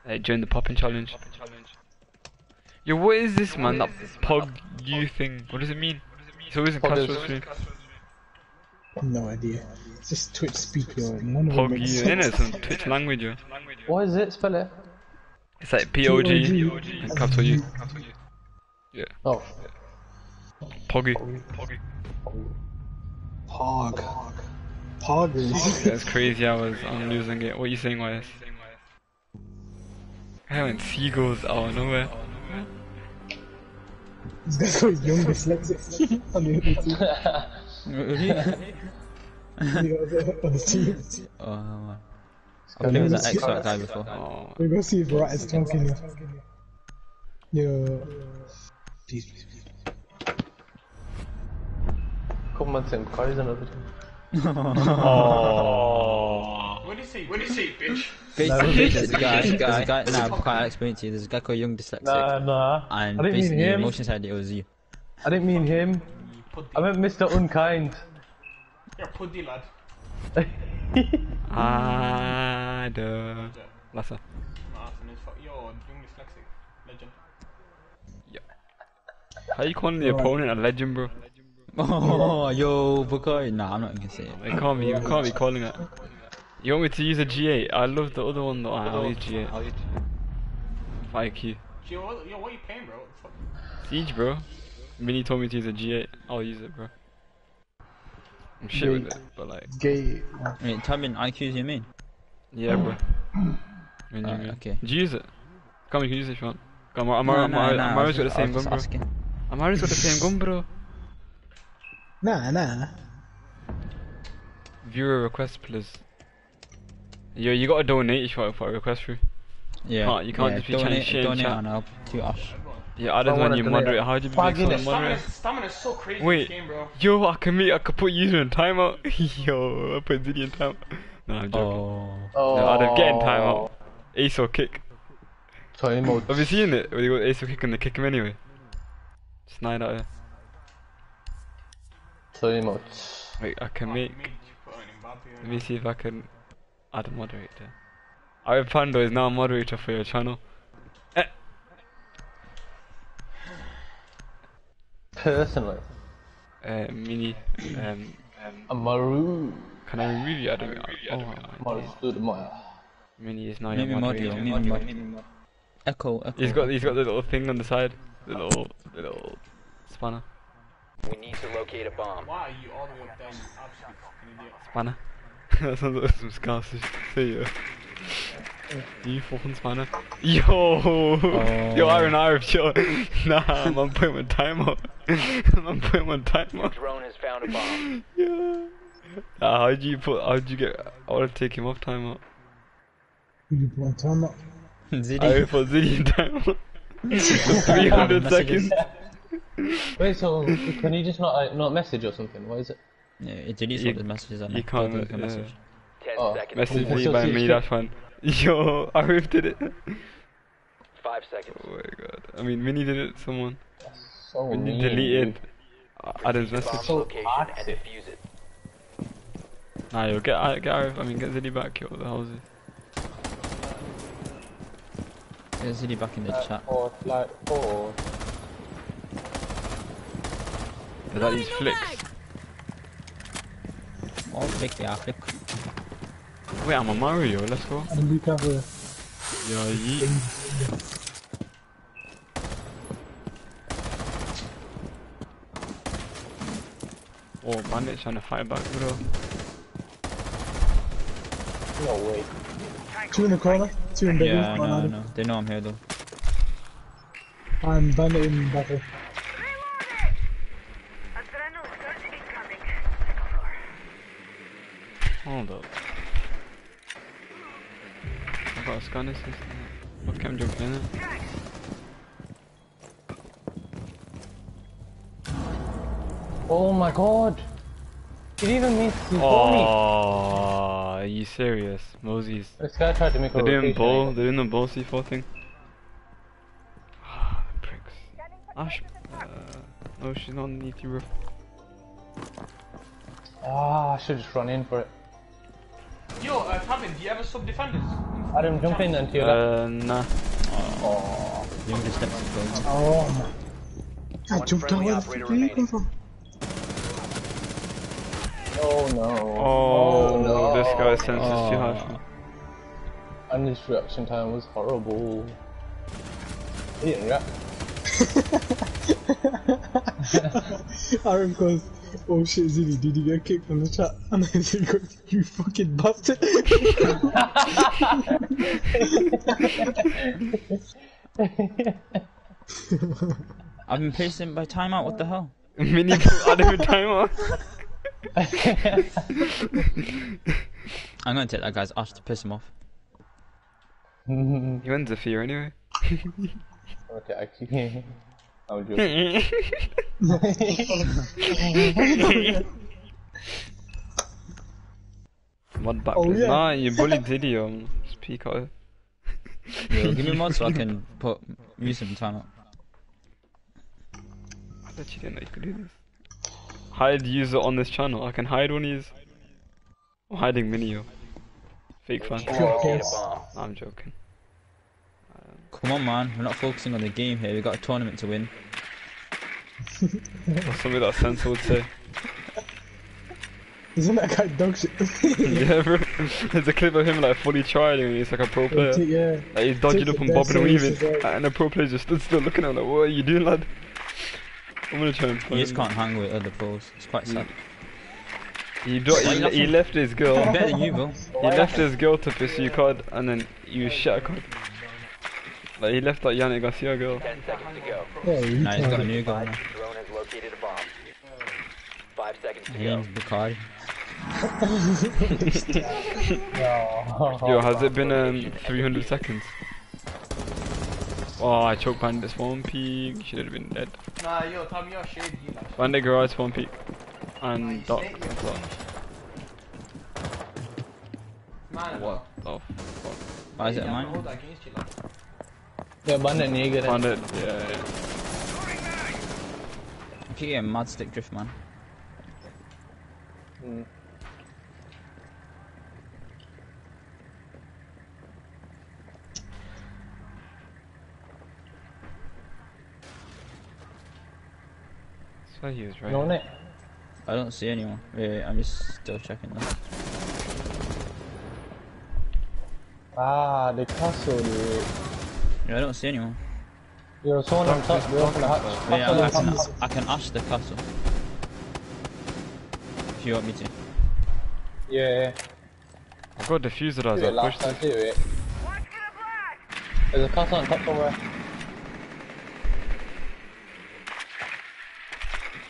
Uh, during the popping challenge. Yo, what is this man? That pug you thing? What does it mean? It's always in Poggers. Castro's stream. No idea. It's just Twitch speak, yo. None of it Pug makes sense. innit? Some Twitch language, yo. What is it? Spell it. It's like POG and capital U. Yeah. Oh. Poggy. Pog. Poggers. That's crazy hours. I'm losing it. What are you saying, YS? I went seagulls out of nowhere. This guy's got young dyslexic on the other team. Really? The other- other team. Oh, man. I've played with that X-Fact guy before. Oh, We're gonna see if Rat is talking. Yo. Yo. Please, please, please. Couple months in, Kyrie's another team. What do you say? What do you say, bitch? Basically, there's a guy, there's a guy, nah, I can't explain it to you. There's a guy called Young Dyslexic, Nah, nah. and I didn't mean him. emotion said it was you. I didn't mean him. I meant Mr. Unkind. You're a puddy lad. Ah, duh. Lassa. Martin is fuck. Yo, young dyslexic. Legend. How you calling the opponent a legend, bro? Oh, yo, Bukai. Nah, I'm not gonna say it. It can't be. You can't be calling it. You want me to use a G8? I love the other one though. I'll use G8. IQ. Yo, what, yo, what you paying, bro? What the fuck? Siege, bro. Minnie told me to use a G8. I'll use it, bro. I'm shit with it, but like, Gay. Wait, type in IQ's you mean? yeah, bro. When you mean. okay. Did you use it? Come, you can use it if you want. Come, I'm, Nah, I'm, nah, I'm, nah, I'm I always got the same gun, bro. asking. I'm always got the same gun, bro. Nah, nah. Viewer request, please. Yo, you gotta donate if you want for a request through. Yeah. can't- you can't yeah, just be trying to donate, share in donate chat. and help to us. Yeah, others I when wanna you donate moderate. How do you be fucking so minute. moderate? Stamina, stamina is so crazy Wait. in this game, bro. Yo, I can make, I could put user in timeout. Yo, I put Ziddy in timeout. No, I'm joking. Oh. Oh. No, I'd get in timeout. Ace or kick. So emotes. Have you seen it? Where you got ace or kick and they kick him anyway? Just nine out of So much. Wait, I can make. Mid, you put on Mbappe Let me see if I can add a moderator. Our Pando is now a moderator for your channel. Personally. Uh, mini. Um, A maroon. can I remove you? I don't. Oh, my Maroon God. stood my. Mini is now Maybe your mod, moderator. yeah, maybe mod. Echo, echo. He's got he's got the little thing on the side, the little the little spanner, We need to locate a bomb. Why are you all the way up there, you absolute fucking idiot? spanner. that sounds like some Scottish. Say yeah. You fucking spanner. Yo, yo, Iron Irish, yo. Nah, I'm putting my time up. I'm putting my time drone has found a bomb. Yeah. Uh, how'd you put? How'd you get? I wanna take him off time up. You want time up? I Ziddy. put Ziddy in time up. 300 seconds. Wait, so can you just not like, not message or something? What is it? Yeah, it deletes You- all the messages on you it. can't, Don't delete a message. Ten Oh. seconds. Message What's me by me, secret? that's fine. Yo, I Arif did it. Five seconds. Oh my god. I mean, Minnie did it, someone. So When you mean, deleted dude. uh, Adam's Bomb message. So location and artsy. defuse it. Nah, yo, get, uh, get Arif, I mean, get Ziddy back, yo, what the hell is it? Get Ziddy back in the chat. Or like or Is that these flicks? Oh, flick, yeah, flick. Wait, I'm a Mario, let's go. And we cover. Yeah, yeet. Oh, bandit trying to fight back, bro. no way. Two in the corner, two in bedroom, Yeah, I one know, I They know I'm here though. I'm bandit in battle. Hold up. I got a. What can jump in it? Oh my god! It even means to Oh, are you serious? Moses. This guy tried to make a They're doing rotation. bull, they're doing the bull C4 thing. Ah, pricks. Ash. Uh, no, she's not underneath you, roof. Ah, I should just run in for it. Yo, uh, Tavin, do you ever sub defenders? Adam, jump in until that. Uh, nah. You can just step to go. Oh my. I One jumped out friendly where the operator you come from? Oh no. Oh, no. this guy's senses is too harsh. And his reaction time was horrible. He didn't react. Aaron goes, oh shit, Ziddy, did you get kicked from the chat? And then he goes, you fucking bastard. I've been pacing by timeout, what the hell? Mini put Adam in timeout. I'm gonna take that guy's ass to piss him off. He wins a fear anyway. okay, actually. I'm joking. Mod back. Oh, yeah. Nah, you bullied Diddy, um, just peek Yo, give me mod so I can put use him in timeout. I thought you didn't know you could do this. Hide user on this channel. I can hide one of these. I'm hiding mini, yo. Fake fan. Need to locate a Yes. I'm joking. Come on, man. We're not focusing on the game here. We've got a tournament to win. That's something that Sense would say. Isn't that guy dog shit? yeah, bro. There's a clip of him like fully trying and he's like a pro player. yeah. Like he's dodging up and it bobbing and weaving, serious well. and the pro player just stood still looking at him like, what are you doing, lad? I'm gonna try and You find just him. can't hang with other pros. It's quite mm. sad. He, do- he, le- he left his girl. Better than you, bro. He left his girl to pursue COD, and then you shot a COD. Like he left that Yannick Garcia girl. Ten seconds to go. Yeah, you Nah, he's got a new girl now. Drone has located a bomb. Five seconds to go. name's Bacardi. Yo, has it been um 300 seconds? Oh, I choked Bandit spawn peak. Should have been dead. Nah, yo, Tommy, you're shady. Bandit garage spawn peak. And you Doc. snake, you're snake. Man, What the fuck? Why is it mine? hold that against you, like. Yeah, bandit ni ke Bandit, yeah, yeah. I keep getting mad stick drift, man. Hmm. So he was right. No ne. I don't see anyone. Wait, wait, I'm just still checking this. Ah, the castle dude. Yeah, I don't see anyone. You're someone on top, you're open the hatch. Wait, Castle I, I can, up. I can ash the castle. If you want me to. Yeah, yeah. I've got diffuser as Do I pushed time, it. do it. There's a castle on top somewhere.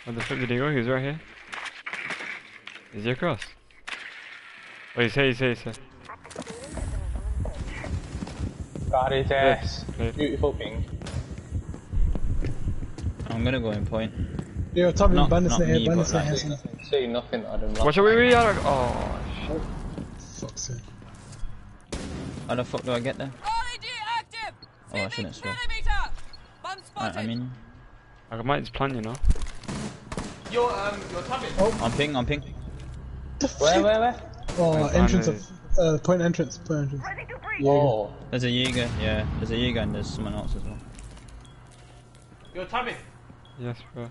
Where the fuck did he go? He was right here. Is he across? Oh, he's here, he's here, he's here. Got his ass. Good. Beautiful ping. I'm gonna go in point. Yo, Tommy, Not- bandits not in here, me, bandits but in like- here. Say nothing, Adam. Watch out, we wait, wait, oh, shit. Fuck's sake. How the fuck do I get there? LED active! Oh, I shouldn't swear. Millimeter! Bomb spotted! I mean, I might just plan, you know. Yo, um, yo, Tommy. I'm ping, I'm ping. Where, where, where? Oh, entrance of, uh, point entrance, point entrance. Oh. There's a Jaeger, yeah. There's a Jaeger and there's someone else as well. Yo, Tommy. Yes, bro.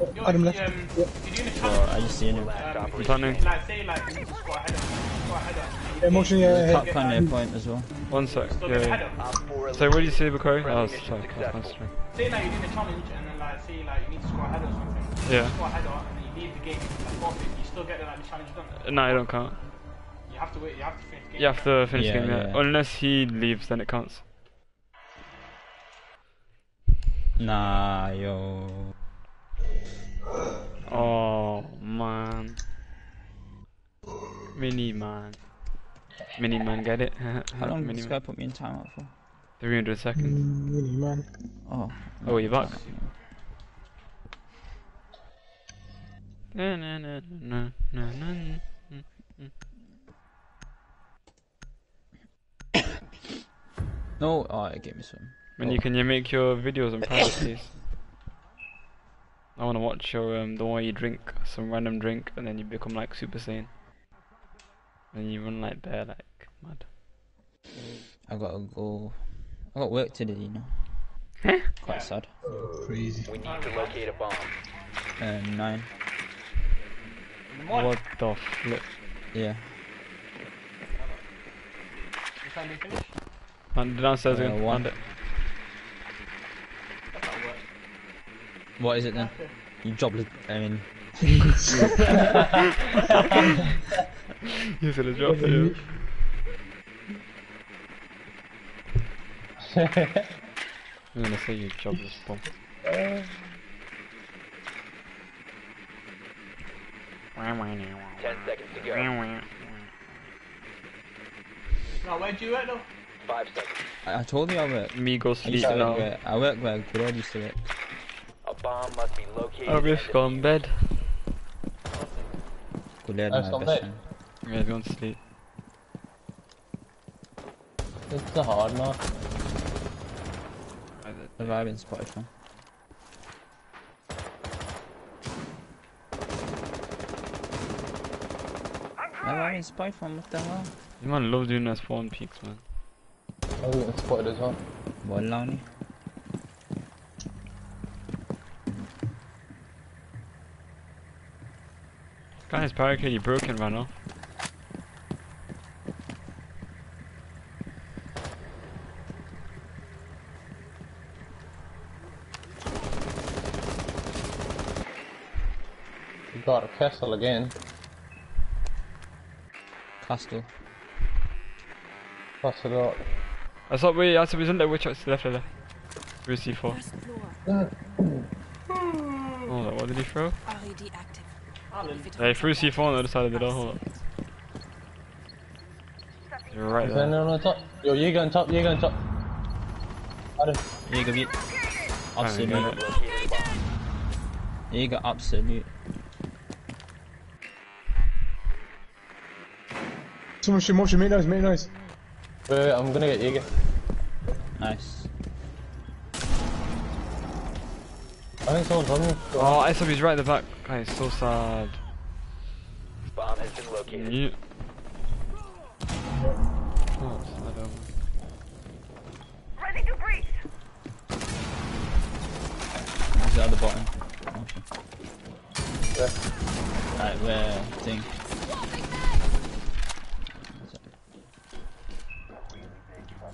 Oh, Yo, Adam left. um, Yeah. if you're doing a Oh, I just see him. um, I'm if you- planning. like, say, like, you need to score a header, score a header. Yeah, yeah, yeah, Top yeah. can point as well. One sec, Still yeah, yeah. header. Op 4 So what do you say, Bakari? Friendly Oh, mission sorry, successful. that's fine. Say, like, you're doing a challenge, and then, like, say, like, you need to score a header or something. Yeah. Score a header, and you leave the game, like, forfeit, you still get the, like, the challenge done. No, I don't count. You have to wait, you have to finish the game. You have to finish Yeah, game, yeah. yeah. Unless he leaves, then it counts. Nah, yo. Oh, man. Mini man. Mini man, get it? How long did this guy put me in timeout for? 300 seconds. Mm, really, man. Oh. Oh, you're back. timeout. Na, na, na, na, na, na, No, oh, it gave me some. When you can you make your videos on private, please? I want to watch your um the one you drink some random drink and then you become like Super Saiyan. And you run like bear like mad. I gotta go. I got work to do, you know. Huh? Quite sad. Crazy. We need to locate a bomb. Uh, nine. What the flip? Yeah. You trying to finish? And downstairs Uh, again. one. Found it. That's not work. What is it then? You jobless. I mean, You should have dropped it. I'm gonna say you jobless bum. Ten seconds to go. No, where'd you at though? Five seconds. I, I told you I work. Me go I sleep used to work where I work where Grid used to work. A bomb must be located. I'll and just go on bed. Grid, Nice my one, best mate. friend. Yeah, go on sleep. It's a hard man. Have I been spotted from? Have I been spotted from? What the hell? You man love doing those spawn peaks, man. Oh, I was getting spotted as well. Wallah ni. Guy's barricade, you broke and ran off. You got a castle again. Castle. Castle it out. I thought we, I thought we didn't let which left, left, left. Where's C4? Hold on, what did he throw? RED active. If it Yeah, he threw C4 on the other side of the door, hold on. You're right Is there there. anyone on top? Yo, Jaeger on top, Jaeger on top. Adam. Jäger vid. Fine, we Absolut. got it. Located a bomb. Jäger absolut. Someone shoot motion, make noise, make noise. Wait, wait, I'm gonna get Jaeger. Nice. I think someone's on me. Oh, SW's right at the back. Guys, so sad. Bomb has been located. Mute. Oh, sad, um, Ready to breach. Is it at the bottom? Okay. Yeah. Right, where thing?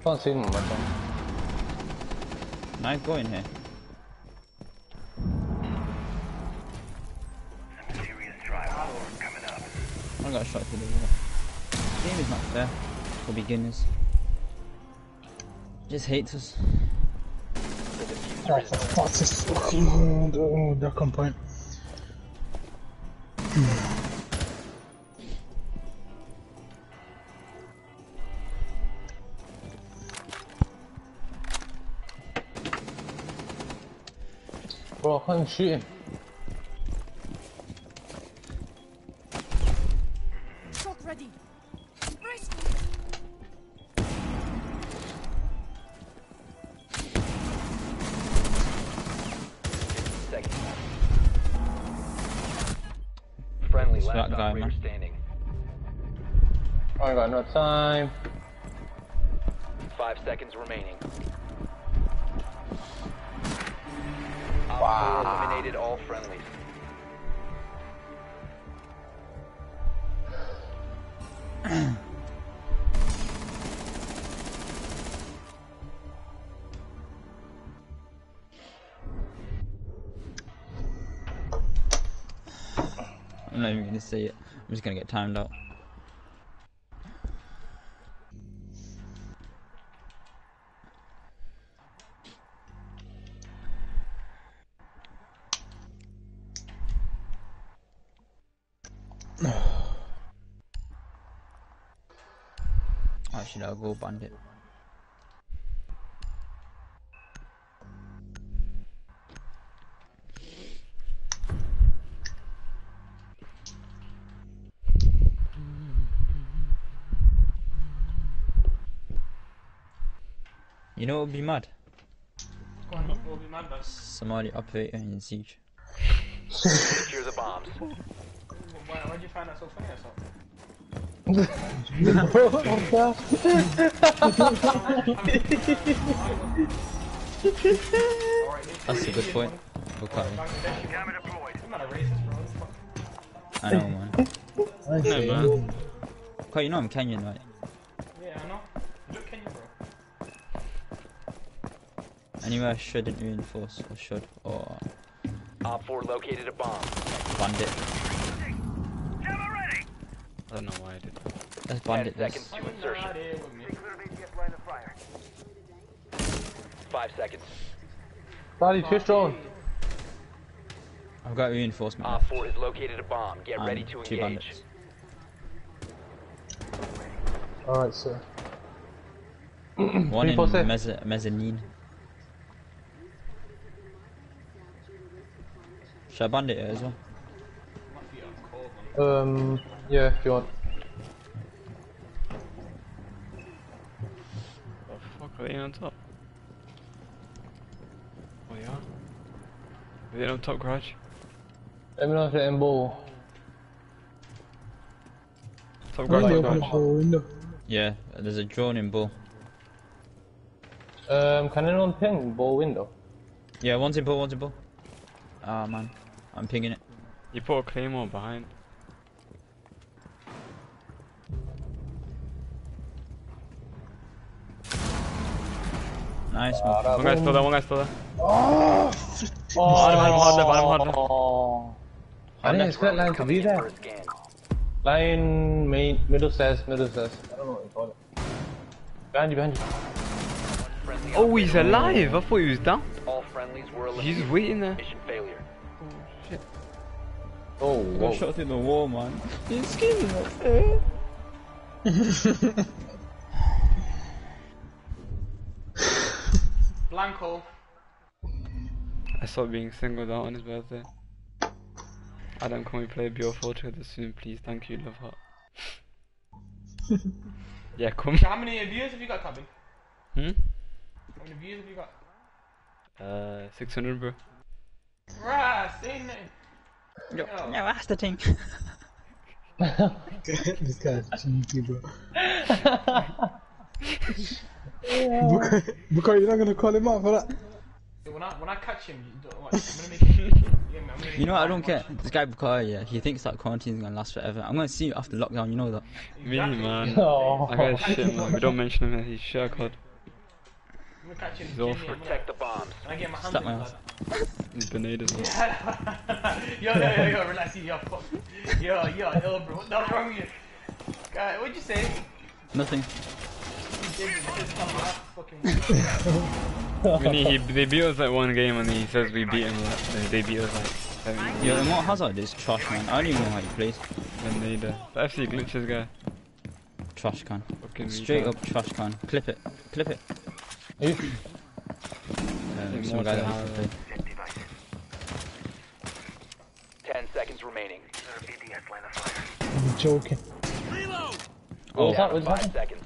Can't see him on my phone. Knife go in here. Serious trial coming up. I got a shot to the wall. Game is not fair for beginners. Just hates us. The defuser Oh, is for fuck's sake. Oh, oh, duck on Say it. I'm just gonna get timed out. Actually, I'll go bandit. You know what would be mad? Go on, we'll be mad, but Somali operator in Siege. Secure the bombs. why, why'd you find that so funny or something? That's a good point. Good call. Bangladesh, Camera. I'm not a racist, bro. I know, man. I No, man. Quite, you know I'm Kenyan, right? Yeah, I know. You look Kenyan, bro. Anywhere I shouldn't reinforce, or should, or Op four located a bomb. bandit. Camera. I don't know why I did that. Let's Ten bandit this. seconds to insertion. they with me. Clear ATS line of fire. Five seconds. Daddy, fish drone. I've got reinforcement. Op four has located a bomb. Get and ready to two engage. bandits. Alright, sir. One in People mezz- mezzanine. Should I bandit it as well? My feet are cold, man. Um, yeah, if you want. Oh fuck, are they on top? Oh yeah. Are they on top garage? Let me know if they're in ball. Top I garage, think top garage. up window. Yeah, there's a drone in bull. Um, can anyone ping ball window? Yeah, one's in bull, one's in bull. Ah man, I'm pinging it. You put a claymore behind. Nice ah, man. One guy's still there, one guy's still there. Oh! Oh, bottom, bottom, bottom, bottom, bottom. I didn't expect Lion to be there. Lion, main, middle stairs, middle stairs. I don't know what you call it. Behind you, behind you. Oh, he's alive! I thought he was down. He's waiting there. Mission failure. Oh, I got shot in the wall, man. He's screaming up there. Blanco. I saw being singled out on his birthday. Adam, can we play BO4 together soon, please? Thank you, love heart. yeah, come. How many views have you got, Tabin? Hmm? How many views have you got? Uh, 600, bro. Right, say nothing. Yo, Yo. no, that's the thing. this guy's cheeky, bro. because, because you're not gonna call him out for that. When I when I catch him, you don't watch. I'm gonna make it. Yeah, man, I'm gonna You know what I don't care. This guy Bukai, yeah, he thinks that quarantine's gonna last forever. I'm gonna see you after lockdown, you know that. Me, man. Oh. That guy's shit, man. We don't mention him, he's shit, God. I'm gonna catch him. He's awful. Protect the bombs. When I get my hands Slap in my his ass. lad. He's been as well. yo, yo, yo, yo, relax, yo, fuck. Yo, yo, ill, bro. What the hell's wrong with you? God, what'd you say? Nothing. You did, you just come out, fucking. Really, he, they beat us like one game and he says we beat him like, they beat us like seven Yo, games. Immortal Hazard is trash, man. I don't even know how he plays. And they the, the FC glitches guy. Trash can. Fucking Straight retard. up trash can. Clip it. Clip it. You- some guy that used. Ten seconds remaining. I'm joking. Oh, What's that? What's Five that? seconds.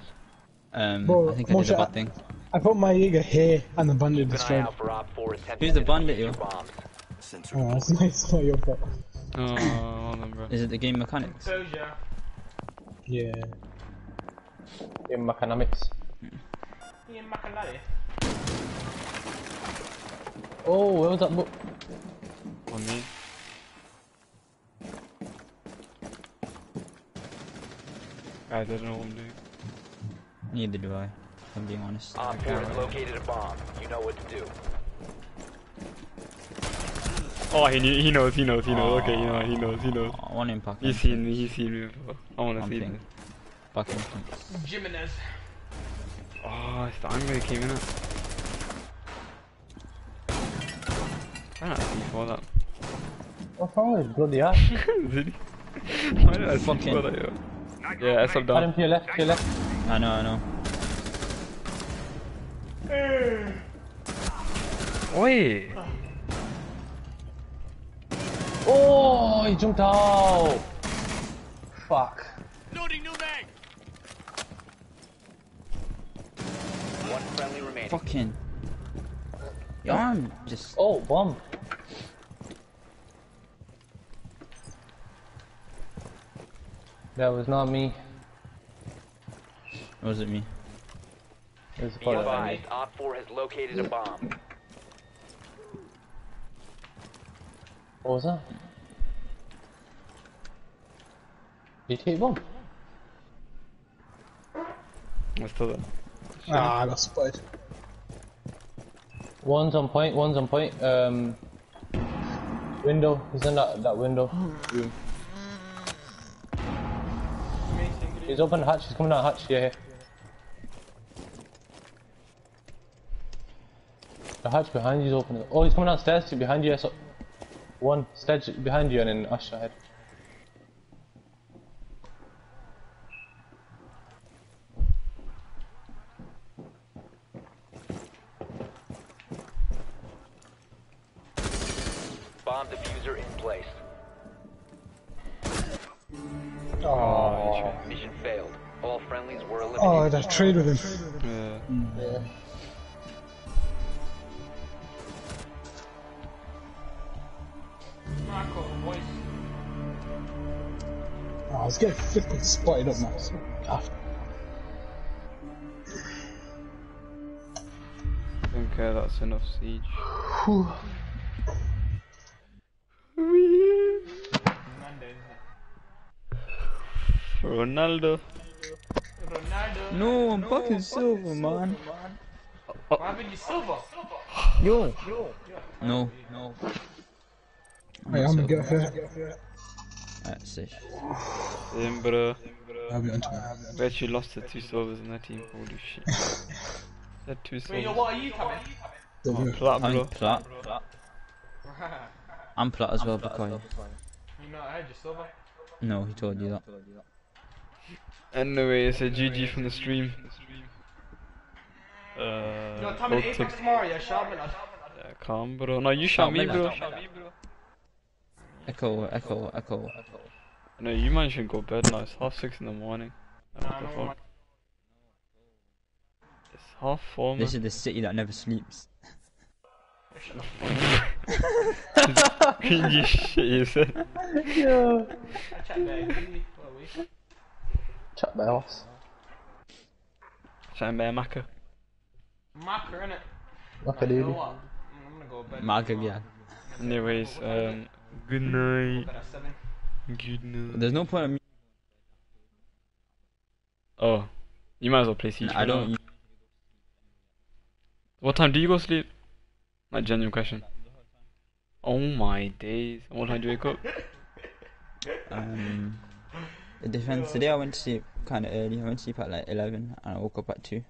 um, Bro, I think I did a Moshe, bad thing. I put my Jaeger here and the bandit Keep an destroyed. out for Op 4 attempting Who's the bandit, defuse yo? your bombs. Sensor Oh, it's not, it's not your fault. Oh, hold on, bro. Is it the game mechanics? Yeah. Game mechanics. Ian Makalali. Oh, where was that book? On me. Guys, I don't know what I'm doing. Neither do I, if I'm being honest. Op 4 has located a bomb. You know what to do. Oh, he, knew, he knows, he knows, he knows. Okay, you know, he knows, he knows. Oh, one impact. He's seen me, he's seen me before. I wanna I'm see playing. this. Back. Jimenez. Oh, it's the angle he came in at. Why not see for that? What's wrong with his bloody ass? Did he? Why did I see for that, yo? Yeah, S up Adam, down. to your left, to your left. I know, I know. Oi! Oh, he jumped out. Fuck. One friendly remaining. Fucking. Your arm just. Oh, bomb. That was not me. Or was it me? It was Be probably advised, Op 4 has located a bomb. What was that? Did you take bomb? I'm still there. Ah, I got spotted. One's on point, one's on point. Um, window. He's in that, that window room. He's open hatch. He's coming the hatch. Yeah. The hatch behind you is open. Oh, he's coming downstairs behind you. One stage behind you and then Ash ahead. Were eliminated. that trade with him. Yeah. Yeah. Oh, I was getting flipping spotted up, man. So, I think uh, that's enough siege. Hernandez. Ronaldo. Ronaldo. No, I'm fucking silver, man. Oh. What happened? You silver? Yo. No. No. Hey, I'm gonna get off here. That's it. Damn, bro. I'll be on. Bet you lost the two silvers in that team. Holy shit. That two Wait, yo, what are you coming? Oh, plat, I'm bro. plat. I'm plat as well, because You know, I had your silver. no, he told you that. Anyway, it's a GG from the stream. Uh, Yo, Tommy, both Apex took- tomorrow, yeah, shout me. Yeah, calm, bro. No, you shot me, bro. Echo, echo, echo. No, you man should go bed now. It's half six in the morning. Like, Nah, what the no, fuck? It's half four, man. This is the city that never sleeps. Cringy shit you said. Yeah. I chat back, really. What are we? Chat bells. Chatting Macca. Innit? Okay, You know dude. what? Mm, I'm gonna go to bed. Marker, tomorrow. yeah. Anyways, um, good night. Bed at seven. Good night. There's no point in me. Oh, you might as well play Siege. I don't. What time do you go sleep? Like genuine question. Oh my days. And What time do you wake up? Um, it depends. Today I went to sleep kind of early. I went to sleep at like 11 and I woke up at 2.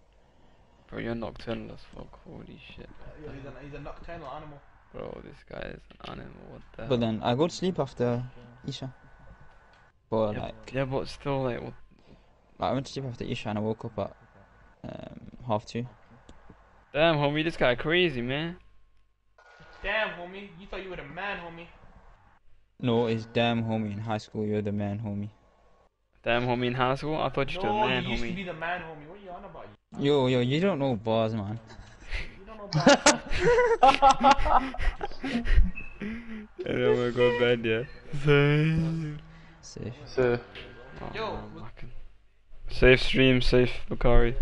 Bro, you're nocturnal as fuck. Holy shit. Yo, he's a, he's a nocturnal animal. Bro, this guy is an animal. What the hell? But then I go to sleep after Isha. But yeah, like, yeah, but still, like, what? I went to sleep after Isha and I woke up at um, half 2. Damn, homie, this guy crazy, man. Damn, homie. You thought you were the man, homie. No, it's damn homie in high school. You're the man, homie. Damn, homie in high school? I thought you were No, a man, you used to be the man, homie. What are you on about? Yo, yo, you don't know bars, man. You don't know about And then we go bed, yeah. Safe. Safe. So. Oh, Yo, man, Safe stream, safe Bakari.